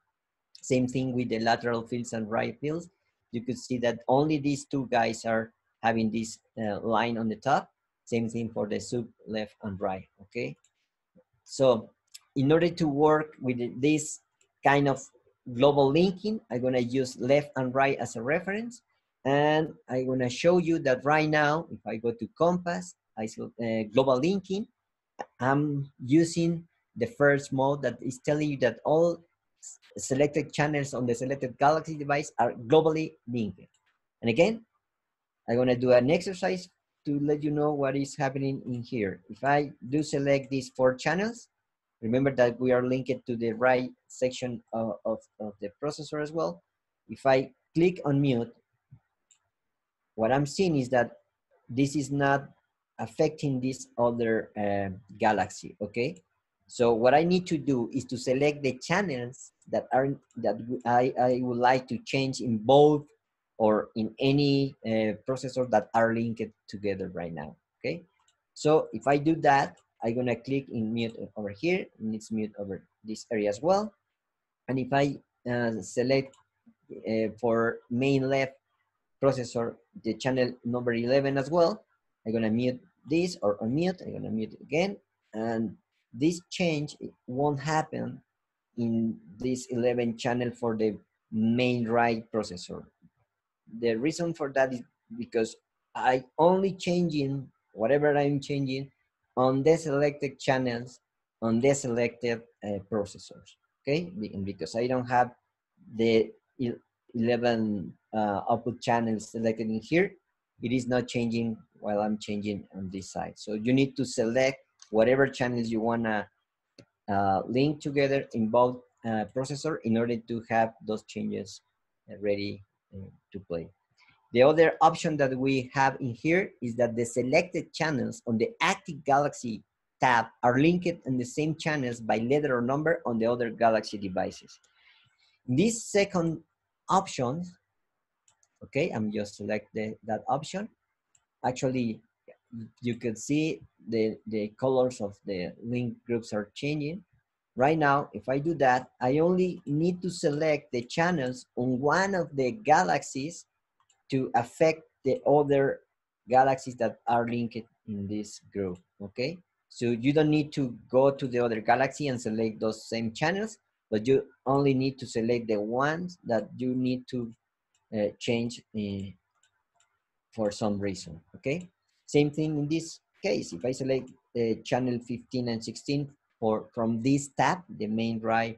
Same thing with the lateral fields and right fields. You could see that only these two guys are having this uh, line on the top. Same thing for the sub left and right, okay? So in order to work with this kind of global linking, I'm gonna use left and right as a reference. And I'm gonna show you that right now, if I go to Compass, Uh, uh, global linking, I'm using the first mode that is telling you that all selected channels on the selected Galaxy device are globally linked. And again, I'm gonna do an exercise to let you know what is happening in here. If I do select these four channels, remember that we are linked to the right section of, of, of the processor as well. If I click on mute, what I'm seeing is that this is not affecting this other uh, galaxy, okay? So what I need to do is to select the channels that are that I, I would like to change in both or in any uh, processor that are linked together right now, okay? So if I do that, I'm gonna click in mute over here, and it's mute over this area as well. And if I uh, select uh, for main left processor, the channel number 11 as well, I'm gonna mute this or unmute. I'm gonna mute it again. And this change won't happen in this 11 channel for the main right processor. The reason for that is because I only changing whatever I'm changing on the selected channels on the selected uh, processors. Okay, because I don't have the 11 uh, output channels selected in here, it is not changing while I'm changing on this side. So you need to select whatever channels you wanna uh, link together in both uh, processor in order to have those changes ready uh, to play. The other option that we have in here is that the selected channels on the active Galaxy tab are linked in the same channels by letter or number on the other Galaxy devices. This second option, okay, I'm just select the, that option actually you could see the, the colors of the link groups are changing. Right now, if I do that, I only need to select the channels on one of the galaxies to affect the other galaxies that are linked in this group, okay? So you don't need to go to the other galaxy and select those same channels, but you only need to select the ones that you need to uh, change uh, for some reason, okay? Same thing in this case. If I select uh, channel 15 and 16 for from this tab, the main right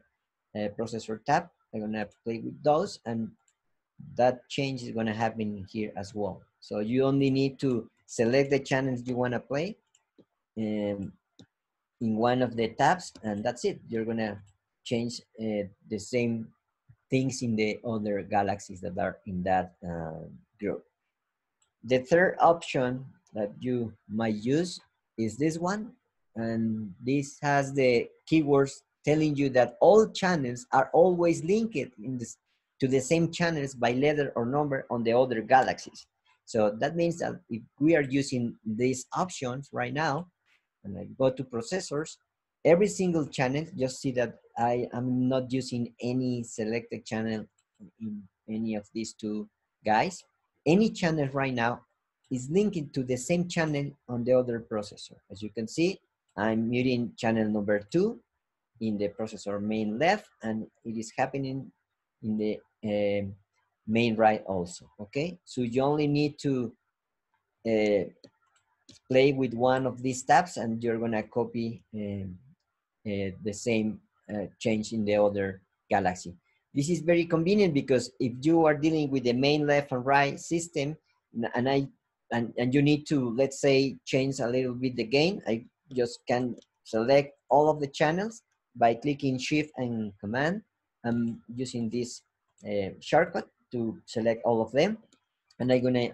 uh, processor tab, I'm gonna play with those and that change is gonna happen here as well. So you only need to select the channels you wanna play um, in one of the tabs and that's it. You're gonna change uh, the same things in the other galaxies that are in that uh, group. The third option that you might use is this one. And this has the keywords telling you that all channels are always linked in this to the same channels by letter or number on the other galaxies. So that means that if we are using these options right now, and I go to processors, every single channel, just see that I am not using any selected channel in any of these two guys. Any channel right now is linked to the same channel on the other processor. As you can see, I'm muting channel number two in the processor main left, and it is happening in the uh, main right also, okay? So you only need to uh, play with one of these tabs and you're gonna copy um, uh, the same uh, change in the other galaxy. This is very convenient because if you are dealing with the main left and right system and I and, and you need to, let's say, change a little bit the gain, I just can select all of the channels by clicking shift and command. I'm using this uh, shortcut to select all of them. And I'm gonna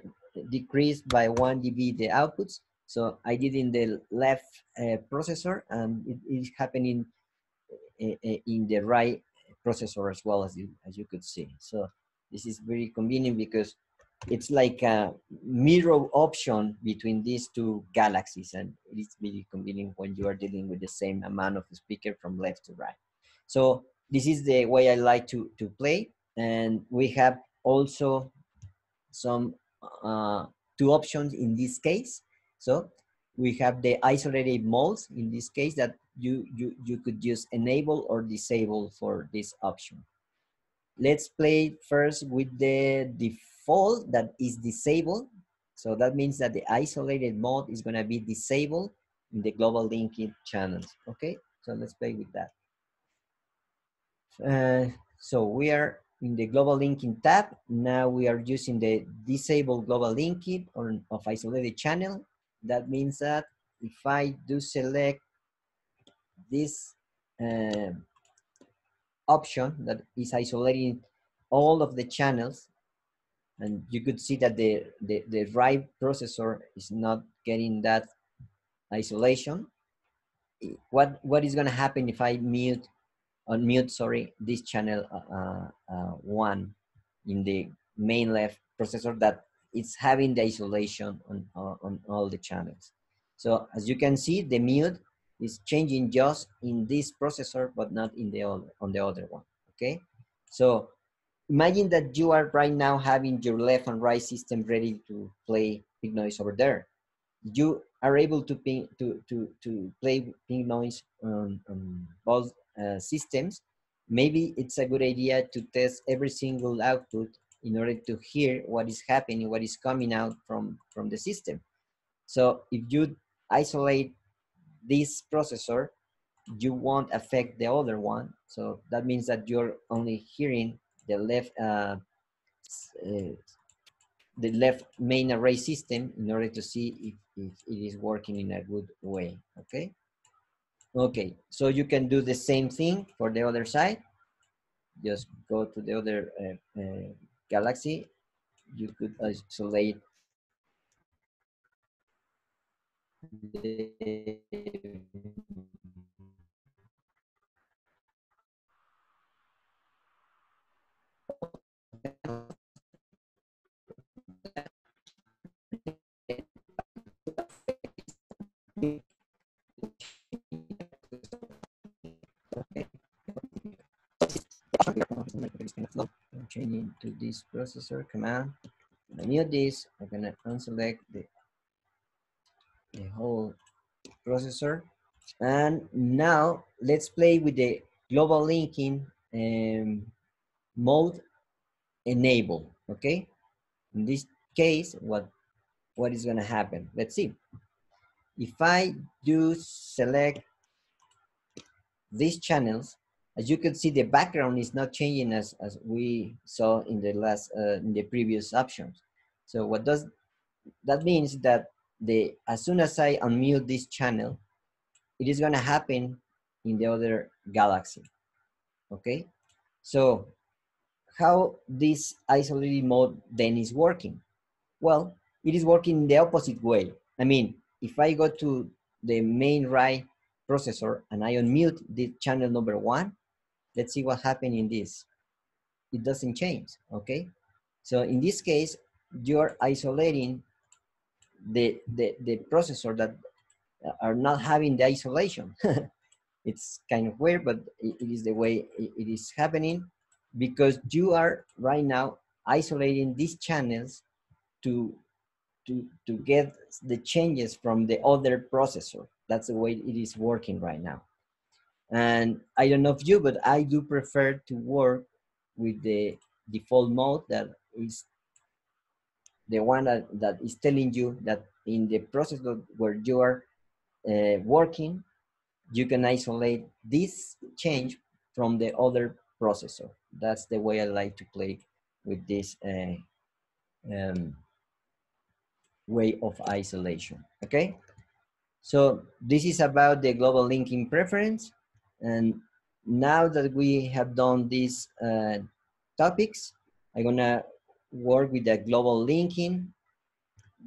decrease by one dB the outputs. So I did in the left uh, processor and it is happening uh, in the right processor as well as you, as you could see. So this is very convenient because it's like a mirror option between these two galaxies and it is very convenient when you are dealing with the same amount of speaker from left to right. So this is the way I like to, to play and we have also some uh, two options in this case. So we have the isolated modes in this case that you, you, you could use enable or disable for this option. Let's play first with the default that is disabled. So that means that the isolated mode is gonna be disabled in the global linking channels, okay? So let's play with that. Uh, so we are in the global linking tab. Now we are using the disable global linking or of isolated channel. That means that if I do select this uh, option that is isolating all of the channels, and you could see that the, the, the right processor is not getting that isolation. What, what is gonna happen if I mute unmute, sorry, this channel uh, uh, one in the main left processor that it's having the isolation on, uh, on all the channels. So as you can see, the mute is changing just in this processor, but not in the other, on the other one, okay? So imagine that you are right now having your left and right system ready to play big noise over there. You are able to ping, to, to, to play pink noise on, on both uh, systems, maybe it's a good idea to test every single output in order to hear what is happening, what is coming out from, from the system. So if you isolate this processor, you won't affect the other one. So that means that you're only hearing the left, uh, uh, the left main array system in order to see if, if it is working in a good way, okay? Okay, so you can do the same thing for the other side. Just go to the other uh, uh, galaxy. You could isolate changing to this processor command. I mute this, I'm gonna unselect the, the whole processor. And now let's play with the global linking um, mode enable, okay? In this case, what, what is gonna happen? Let's see. If I do select these channels, as you can see, the background is not changing as, as we saw in the last, uh, in the previous options. So what does, that means that the, as soon as I unmute this channel, it is gonna happen in the other galaxy, okay? So how this isolated mode then is working? Well, it is working the opposite way. I mean, if I go to the main right processor and I unmute the channel number one, Let's see what happened in this. it doesn't change, okay? So in this case, you're isolating the, the, the processor that uh, are not having the isolation. it's kind of weird, but it, it is the way it, it is happening because you are right now isolating these channels to, to, to get the changes from the other processor. That's the way it is working right now. And I don't know if you, but I do prefer to work with the default mode that is the one that, that is telling you that in the process where you are uh, working, you can isolate this change from the other processor. That's the way I like to play with this uh, um, way of isolation, okay? So this is about the global linking preference. And now that we have done these uh, topics, I'm gonna work with the global linking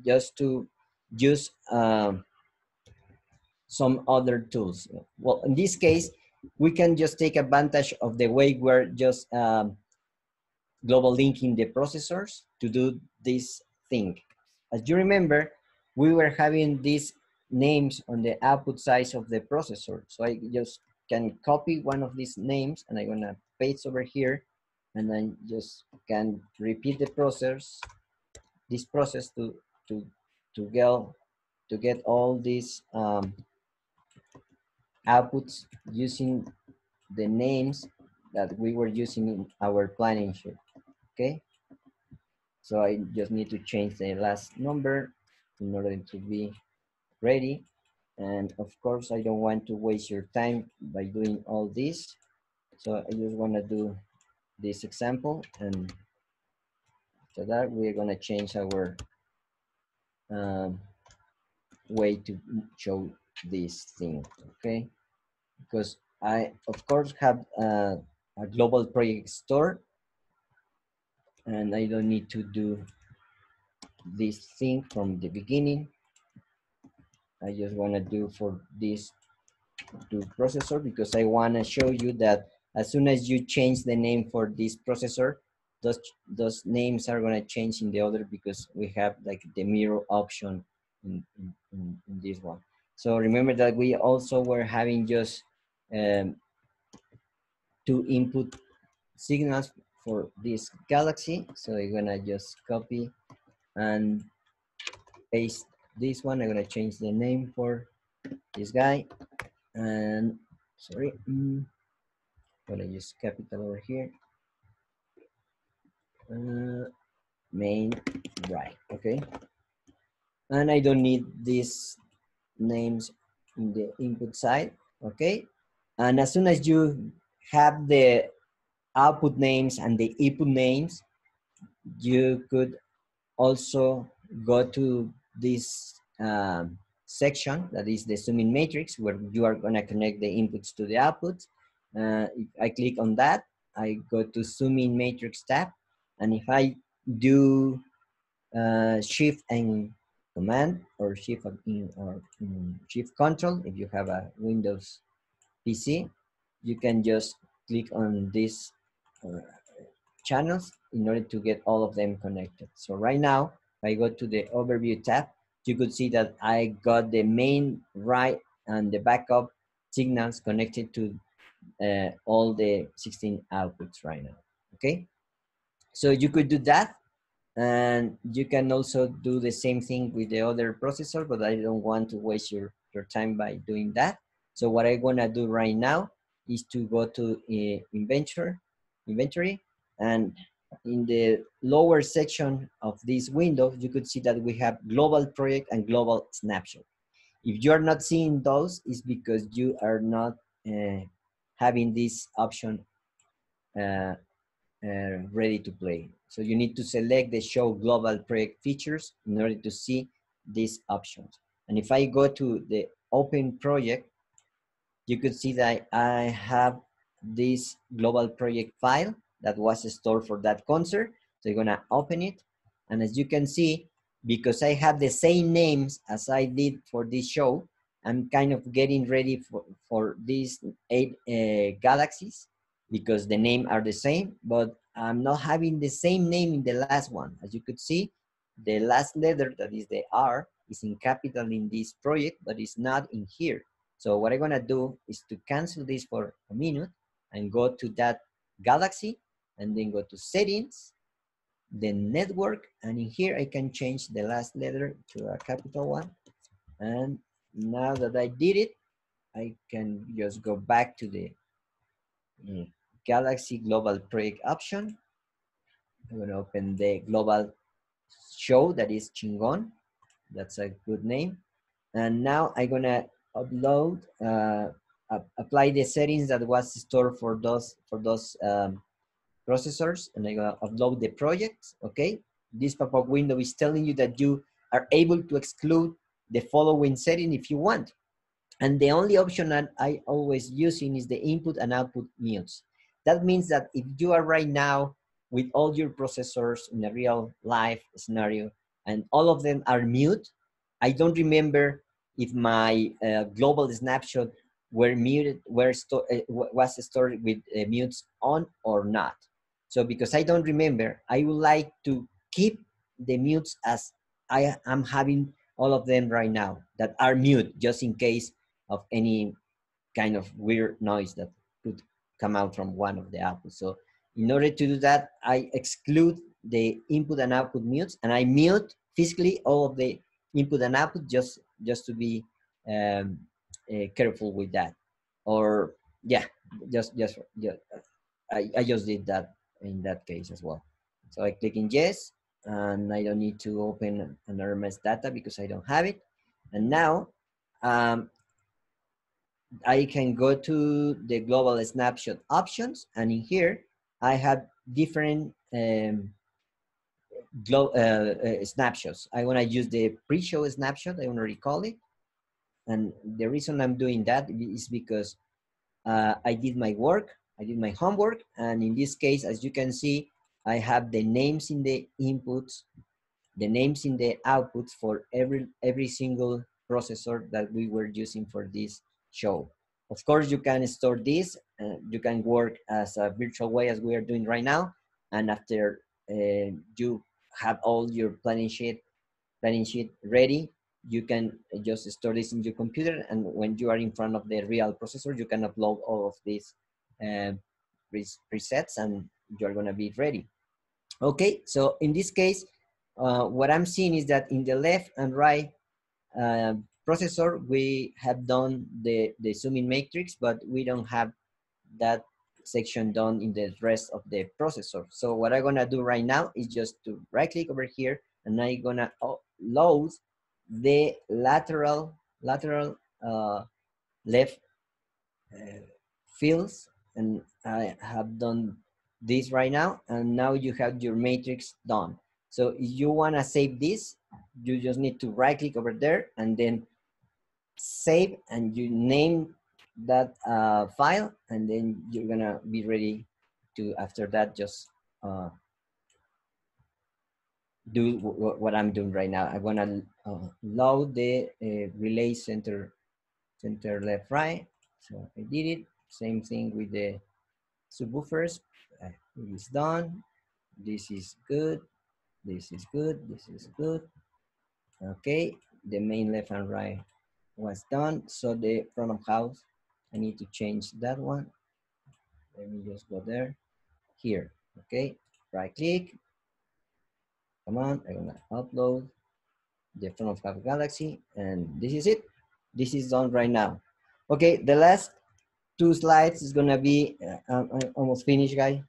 just to use um, some other tools. Well, in this case, we can just take advantage of the way we're just um, global linking the processors to do this thing. As you remember, we were having these names on the output size of the processor. So I just can copy one of these names and I'm gonna paste over here and then just can repeat the process, this process to, to, to get, to get all these um, outputs using the names that we were using in our planning sheet, okay? So I just need to change the last number in order to be ready. And of course, I don't want to waste your time by doing all this. So I just wanna do this example and after that, we're gonna change our um, way to show this thing, okay? Because I, of course, have uh, a global project store and I don't need to do this thing from the beginning. I just want to do for this to processor because I want to show you that as soon as you change the name for this processor, those, those names are going to change in the other because we have like the mirror option in, in, in, this one. So remember that we also were having just um, two input signals for this galaxy. So I'm gonna just copy and paste this one. I'm gonna change the name for this guy. And sorry, mm, gonna use capital over here. Uh, main right, okay. And I don't need these names in the input side, okay. And as soon as you have the output names and the input names, you could also go to this um, section that is the zoom-in matrix where you are going to connect the inputs to the outputs. Uh, if I click on that, I go to zoom-in matrix tab. And if I do uh, shift and command or shift in or um, shift control, if you have a Windows PC, you can just click on these uh, channels in order to get all of them connected. So right now, if I go to the overview tab, you could see that I got the main right and the backup signals connected to uh, all the 16 outputs right now, okay? So you could do that and you can also do the same thing with the other processor, but I don't want to waste your, your time by doing that. So what I'm gonna do right now is to go to uh, inventory, inventory and in the lower section of this window, you could see that we have global project and global snapshot. If you're not seeing those, it's because you are not uh, having this option uh, uh, ready to play. So you need to select the show global project features in order to see these options. And if I go to the open project, you could see that I have this global project file that was stored for that concert. So you're gonna open it. And as you can see, because I have the same names as I did for this show, I'm kind of getting ready for, for these eight uh, galaxies because the name are the same, but I'm not having the same name in the last one. As you could see, the last letter, that is the R, is in capital in this project, but it's not in here. So what I'm gonna do is to cancel this for a minute and go to that galaxy and then go to settings, the network, and in here I can change the last letter to a capital one. And now that I did it, I can just go back to the mm, Galaxy Global Project option. I'm gonna open the global show that is Chingon. That's a good name. And now I'm gonna upload, uh, apply the settings that was stored for those for those um, processors, and I'm gonna upload the project. Okay, this pop-up window is telling you that you are able to exclude the following setting if you want. And the only option that I always using is the input and output mutes. That means that if you are right now with all your processors in a real life scenario and all of them are mute, I don't remember if my uh, global snapshot were muted, were sto uh, was stored with uh, mutes on or not. So because I don't remember, I would like to keep the mutes as I am having all of them right now that are mute just in case of any kind of weird noise that could come out from one of the outputs. So in order to do that, I exclude the input and output mutes and I mute physically all of the input and output just just to be um, uh, careful with that or yeah just just yeah I, I just did that in that case as well so i click in yes and i don't need to open an rms data because i don't have it and now um, i can go to the global snapshot options and in here i have different um, uh, uh, snapshots. I want to use the pre-show snapshot. I want to recall it. And the reason I'm doing that is because uh, I did my work, I did my homework. And in this case, as you can see, I have the names in the inputs, the names in the outputs for every, every single processor that we were using for this show. Of course, you can store this. Uh, you can work as a virtual way as we are doing right now. And after uh, you have all your planning sheet planning sheet ready you can just store this in your computer and when you are in front of the real processor you can upload all of these uh, presets and you're going to be ready okay so in this case uh, what i'm seeing is that in the left and right uh, processor we have done the the zooming matrix but we don't have that section done in the rest of the processor. So what I'm gonna do right now is just to right click over here and I'm gonna load the lateral, lateral uh, left uh, fields and I have done this right now and now you have your matrix done. So if you wanna save this, you just need to right click over there and then save and you name that uh, file and then you're gonna be ready to after that just uh, do what I'm doing right now. I'm gonna uh, load the uh, relay center center left right. So I did it. Same thing with the subwoofers. It eh, is done. This is good. This is good. This is good. Okay. The main left and right was done. So the front of house I need to change that one. Let me just go there. Here, okay? Right click. Come on, I'm gonna upload the front of house Galaxy, and this is it. This is done right now. Okay, the last two slides is gonna be uh, I'm, I'm almost finished, guy.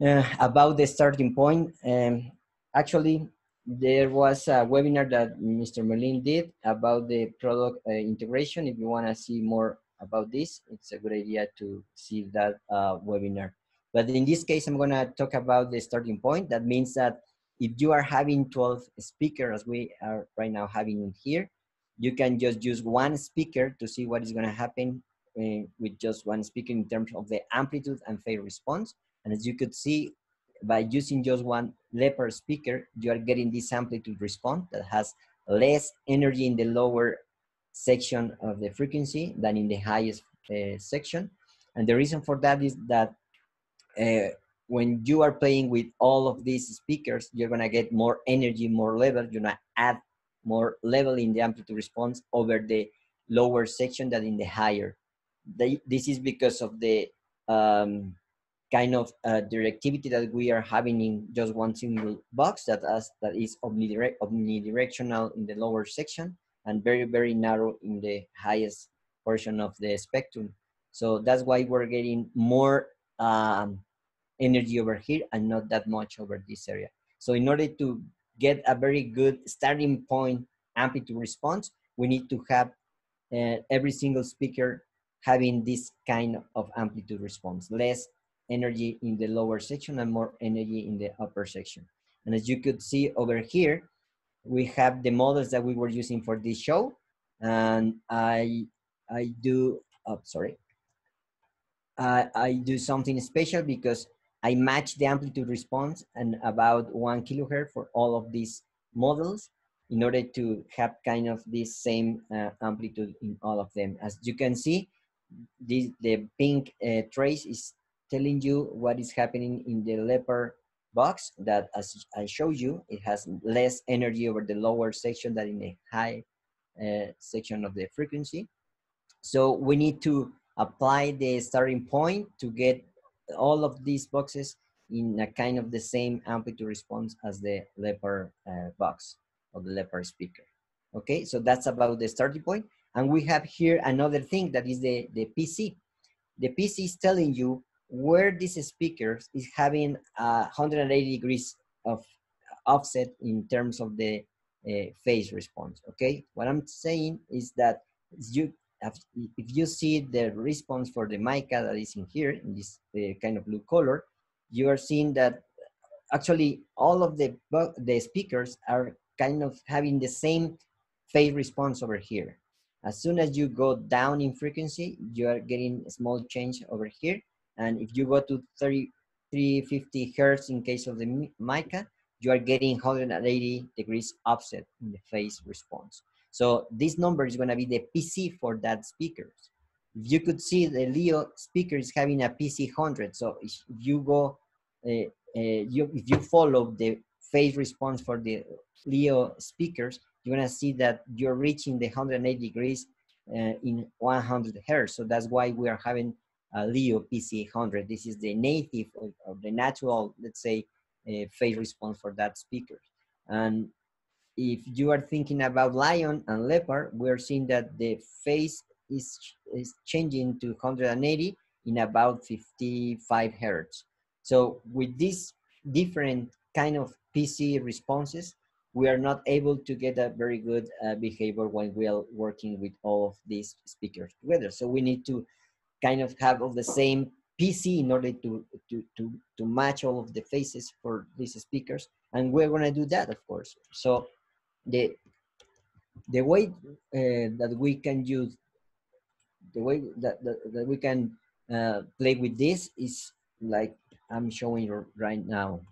Uh, about the starting point. Um, actually, there was a webinar that Mr. Merlijn did about the product uh, integration. If you want to see more about this, it's a good idea to see that uh, webinar. But in this case, I'm to talk about the starting point. That means that if you are having 12 speakers, as we are right now having in here, you can just use one speaker to see what is to happen uh, with just one speaker in terms of the amplitude and phase response. And as you could see, by using just one leopard speaker, you are getting this amplitude response that has less energy in the lower section of the frequency than in the highest uh, section. And the reason for that is that uh, when you are playing with all of these speakers, you're gonna get more energy, more level. You're gonna add more level in the amplitude response over the lower section than in the higher. They, this is because of the um, kind of uh, directivity that we are having in just one single box that, has, that is omnidirect, omnidirectional in the lower section and very, very narrow in the highest portion of the spectrum. So that's why we're getting more um, energy over here and not that much over this area. So in order to get a very good starting point amplitude response, we need to have uh, every single speaker having this kind of amplitude response, less energy in the lower section and more energy in the upper section. And as you could see over here, we have the models that we were using for this show. And I, I do, oh, sorry. I do something special because I match the amplitude response and about one kilohertz for all of these models in order to have kind of this same uh, amplitude in all of them. As you can see, this, the pink uh, trace is telling you what is happening in the Leopard box that as I showed you, it has less energy over the lower section than in the high uh, section of the frequency. So we need to apply the starting point to get all of these boxes in a kind of the same amplitude response as the Leopard uh, box of the Leopard speaker. Okay, so that's about the starting point. And we have here another thing that is the, the PC. The PC is telling you where this speaker is having a 180 degrees of offset in terms of the uh, phase response, okay? What I'm saying is that you if you see the response for the mica that is in here, in this uh, kind of blue color, you are seeing that actually all of the, the speakers are kind of having the same phase response over here. As soon as you go down in frequency, you are getting a small change over here. And if you go to 350 hertz in case of the mica, you are getting 180 degrees offset in the phase response. So this number is gonna be the PC for that speaker. If you could see the Leo speaker is having a PC 100. So if you go, uh, uh, you, if you follow the phase response for the Leo speakers, you're gonna see that you're reaching the 180 degrees uh, in 100 hertz. So that's why we are having a Leo PC 100. This is the native or, or the natural, let's say, uh, phase response for that speaker. And if you are thinking about LYON and Leopard, we're seeing that the phase is, is changing to 180 in about 55 hertz. So with these different kind of PC responses, we are not able to get a very good uh, behavior when we are working with all of these speakers together. So we need to kind of have all the same PC in order to, to, to, to match all of the faces for these speakers. And we're gonna do that, of course. So the, the way uh, that we can use, the way that, that, that we can uh, play with this is like I'm showing you right now.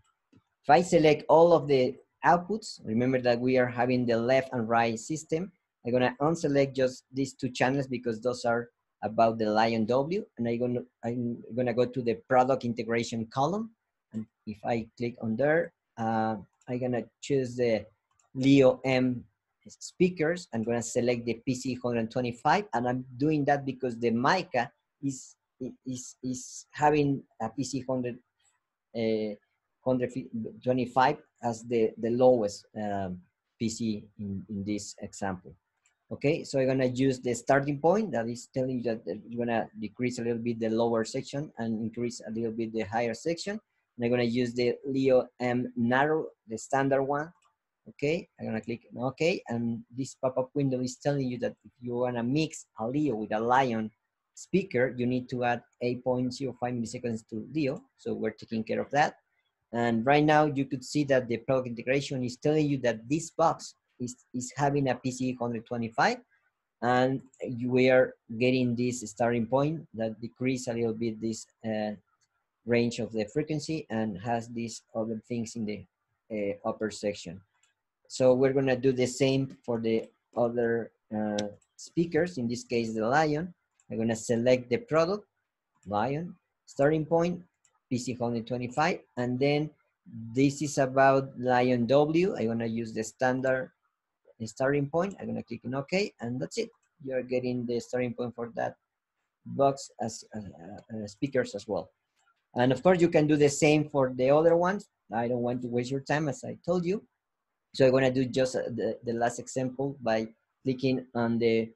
If I select all of the outputs, remember that we are having the left and right system. I'm gonna unselect just these two channels because those are about the LYON W, and I'm gonna, I'm gonna go to the product integration column. And if I click on there, uh, I'm gonna choose the Leo M speakers. I'm gonna select the PC 125, and I'm doing that because the mica is is is having a PC 100 uh, 125 as the, the lowest um, PC in, in this example. Okay, so I'm gonna use the starting point that is telling you that you're gonna decrease a little bit the lower section and increase a little bit the higher section. And I'm gonna use the Leo M narrow, the standard one. Okay, I'm gonna click OK, and this pop-up window is telling you that if you wanna mix a Leo with a LYON speaker, you need to add 8.05 milliseconds to Leo. So we're taking care of that. And right now you could see that the product integration is telling you that this box is, is having a PC 125 and we are getting this starting point that decrease a little bit this uh, range of the frequency and has these other things in the uh, upper section. So we're gonna do the same for the other uh, speakers, in this case the LYON. I'm gonna select the product, LYON, starting point, PC125. And then this is about LYON W. I'm gonna use the standard starting point. I'm gonna click on OK, and that's it. You're getting the starting point for that box as uh, uh, speakers as well. And of course, you can do the same for the other ones. I don't want to waste your time, as I told you. So I'm gonna do just uh, the, the last example by clicking on the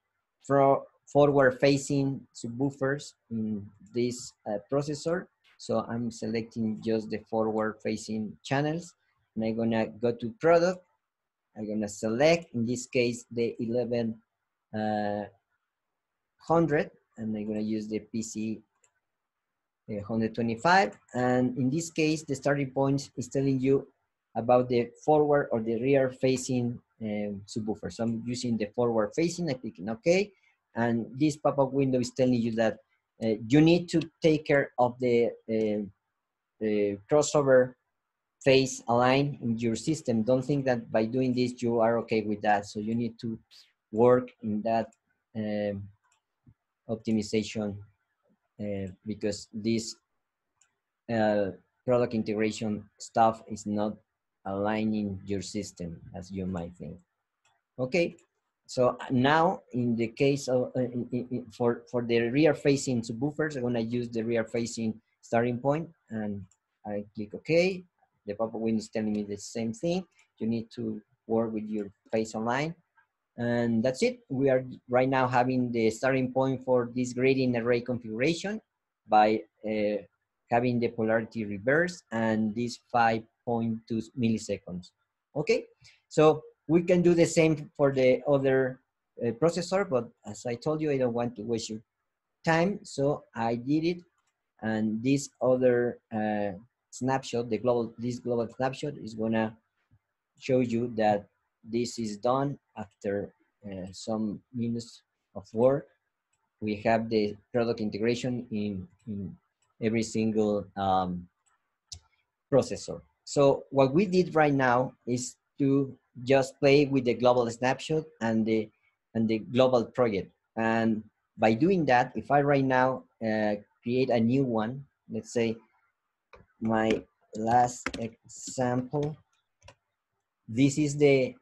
forward-facing subwoofers in this uh, processor. So I'm selecting just the forward-facing channels, and I'm gonna go to product. I'm gonna select, in this case, the 1100, uh, and I'm gonna use the PC 125. And in this case, the starting point is telling you about the forward or the rear facing um, subwoofer. So I'm using the forward facing, I click on OK. And this pop-up window is telling you that uh, you need to take care of the, uh, the crossover phase align in your system. Don't think that by doing this, you are okay with that. So you need to work in that um, optimization uh, because this uh, product integration stuff is not aligning your system as you might think. Okay, so now in the case of, uh, in, in, for, for the rear facing subwoofers, I'm gonna use the rear facing starting point and I click OK. The pop-up window is telling me the same thing. You need to work with your phase align. and that's it. We are right now having the starting point for this gradient array configuration by uh, having the polarity reverse and this 5.2 milliseconds. Okay, so we can do the same for the other uh, processor, but as I told you, I don't want to waste your time, so I did it. And this other uh, snapshot, the global, this global snapshot is gonna show you that this is done after uh, some minutes of work. We have the product integration in, in every single um, processor. So what we did right now is to just play with the global snapshot and the and the global project. And by doing that, if I right now uh, create a new one, let's say my last example, this is the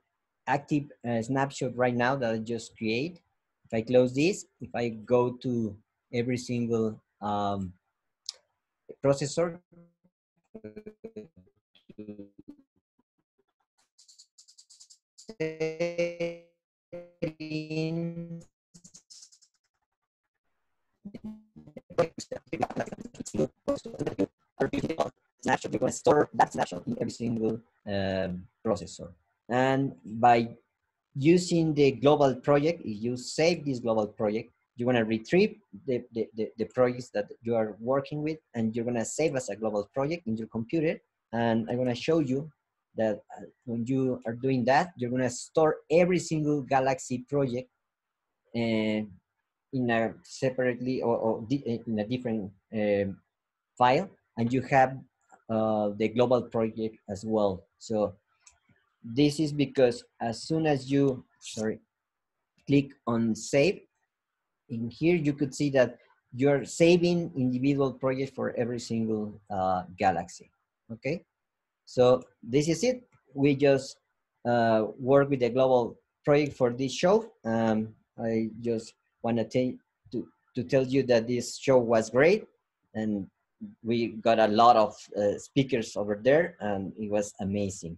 active uh, snapshot right now that I just create. If I close this, if I go to every single um, processor, snapshot, you're going to store that snapshot in every single um, processor. And by using the global project, if you save this global project, you're gonna retrieve the, the, the, the, projects that you are working with and you're gonna save as a global project in your computer. And I'm gonna show you that uh, when you are doing that, you're gonna store every single Galaxy project uh, in a separately or, or in a different um, file and you have uh, the global project as well. So this is because as soon as you, sorry, click on save, in here you could see that you're saving individual projects for every single uh, galaxy, okay? So this is it. We just uh, work with the global project for this show. Um, I just want to, to tell you that this show was great and we got a lot of uh, speakers over there and it was amazing.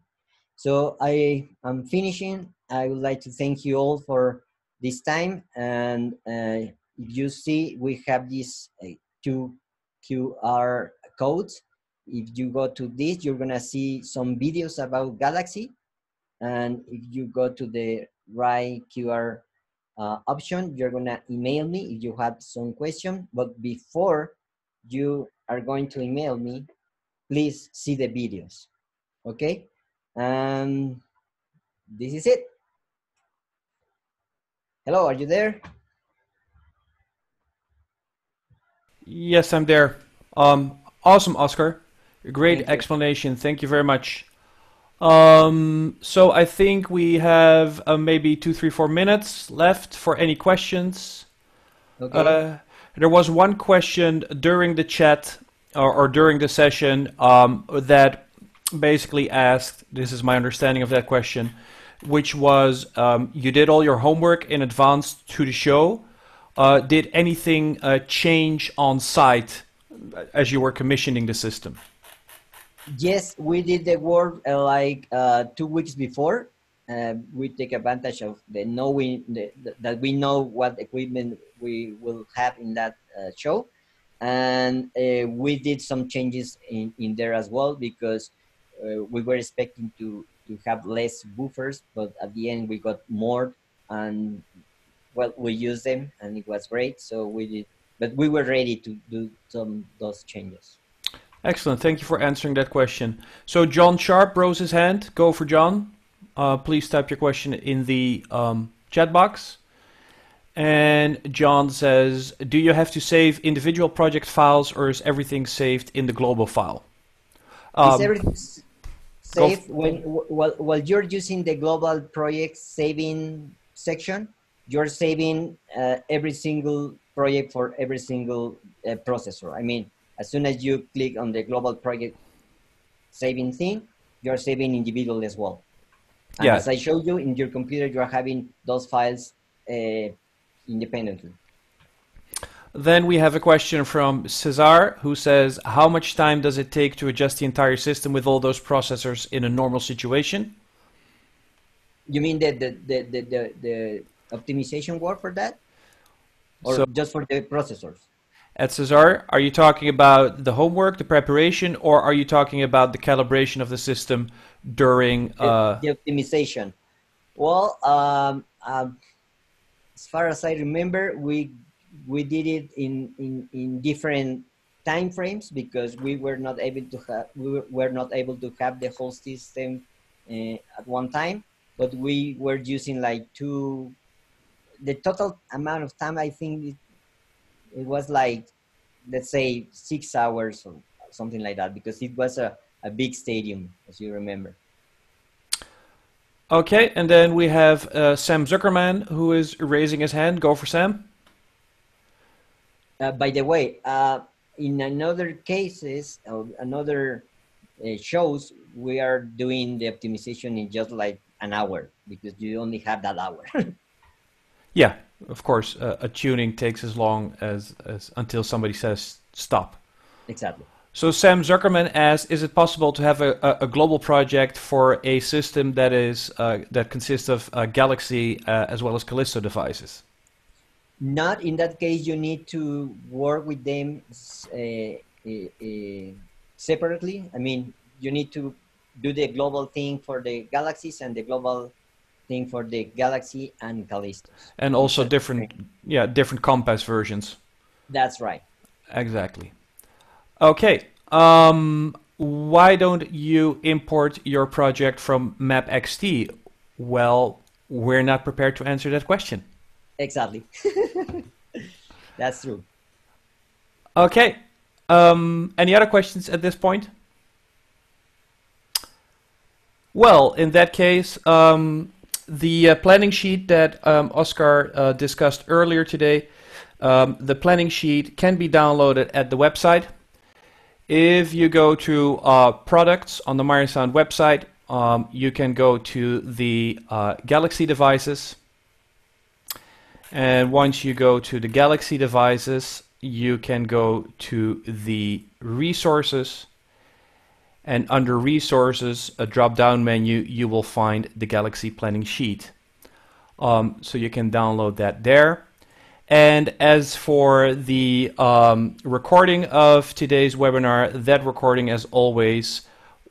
So I am finishing. I would like to thank you all for this time. And uh, you see, we have these uh, two QR codes. If you go to this, you're gonna see some videos about Galaxy. And if you go to the right QR uh, option, you're gonna email me if you have some question. But before you are going to email me, please see the videos, okay? And this is it. Hello, are you there? Yes, I'm there. Um, awesome, Oscar. Great Thank explanation. You. Thank you very much. Um, so I think we have uh, maybe two, three, four minutes left for any questions. Okay. Uh, there was one question during the chat or, or during the session um, that basically asked. This is my understanding of that question, which was um, you did all your homework in advance to the show. Uh, did anything uh, change on site as you were commissioning the system? Yes, we did the work uh, like uh, two weeks before. Uh, we take advantage of the knowing the, the, that we know what equipment we will have in that uh, show, and uh, we did some changes in, in there as well because uh, we were expecting to to have less buffers, but at the end we got more, and well we used them and it was great. So we did, but we were ready to do some those changes. Excellent. Thank you for answering that question. So John Sharp rose his hand. Go for John. Uh, please type your question in the um, chat box. And John says, do you have to save individual project files or is everything saved in the global file? Um, is everything saved when while, while you're using the global project saving section? You're saving uh, every single project for every single uh, processor. I mean, as soon as you click on the global project saving thing, you're saving individual as well. And yeah. as I showed you in your computer, you're having those files uh, independently. Then we have a question from Cesar who says, how much time does it take to adjust the entire system with all those processors in a normal situation? You mean the, the, the, the, the, the optimization work for that? Or so, just for the processors? At Cesar, are you talking about the homework, the preparation, or are you talking about the calibration of the system during uh... the, optimization? Well, um, um, as far as I remember, we we did it in in, in different time frames because we were not able to have we were not able to have the whole system uh, at one time, but we were using like two. The total amount of time I think it, was like let's say six hours or something like that because it was a, a big stadium as you remember. Okay and then we have uh, sam zuckerman who is raising his hand. Go for sam. Uh, by the way uh, in another cases another uh, shows we are doing the optimization in just like an hour because you only have that hour. Yeah of course, uh, a tuning takes as long as, as until somebody says stop. Exactly. So Sam Zuckerman asks, is it possible to have a, a, global project for a system that is uh, that consists of uh, Galaxy uh, as well as Callisto devices? Not in that case. You need to work with them uh, uh, separately. I mean, you need to do the global thing for the galaxies and the global thing for the Galaxy and Callisto. And also different, yeah, different Compass versions. That's right. Exactly. Okay. Um, why don't you import your project from MAPP XT? Well, we're not prepared to answer that question. Exactly. That's true. Okay. Um, any other questions at this point? Well, in that case, um, the uh, planning sheet that um, Oscar uh, discussed earlier today, um, the planning sheet can be downloaded at the website. If you go to uh, products on the Meyer Sound website, um, you can go to the uh, Galaxy devices. And once you go to the Galaxy devices, you can go to the resources and under resources, a drop down menu, you will find the Galaxy planning sheet. Um, so you can download that there. And as for the um, recording of today's webinar, that recording, as always,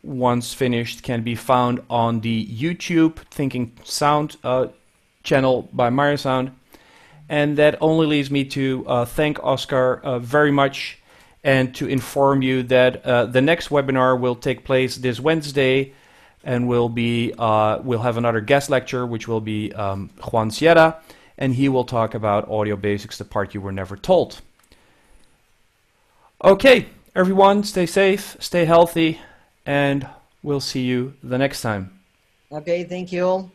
once finished, can be found on the YouTube Thinking Sound uh, channel by Meyer Sound. And that only leaves me to uh, thank Oscar uh, very much and to inform you that uh, the next webinar will take place this Wednesday and will be uh, we'll have another guest lecture which will be um, Juan Sierra and he will talk about audio basics the part you were never told. Okay, everyone, stay safe, stay healthy, and we'll see you the next time. Okay, thank you. all.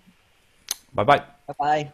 Bye bye. Bye bye.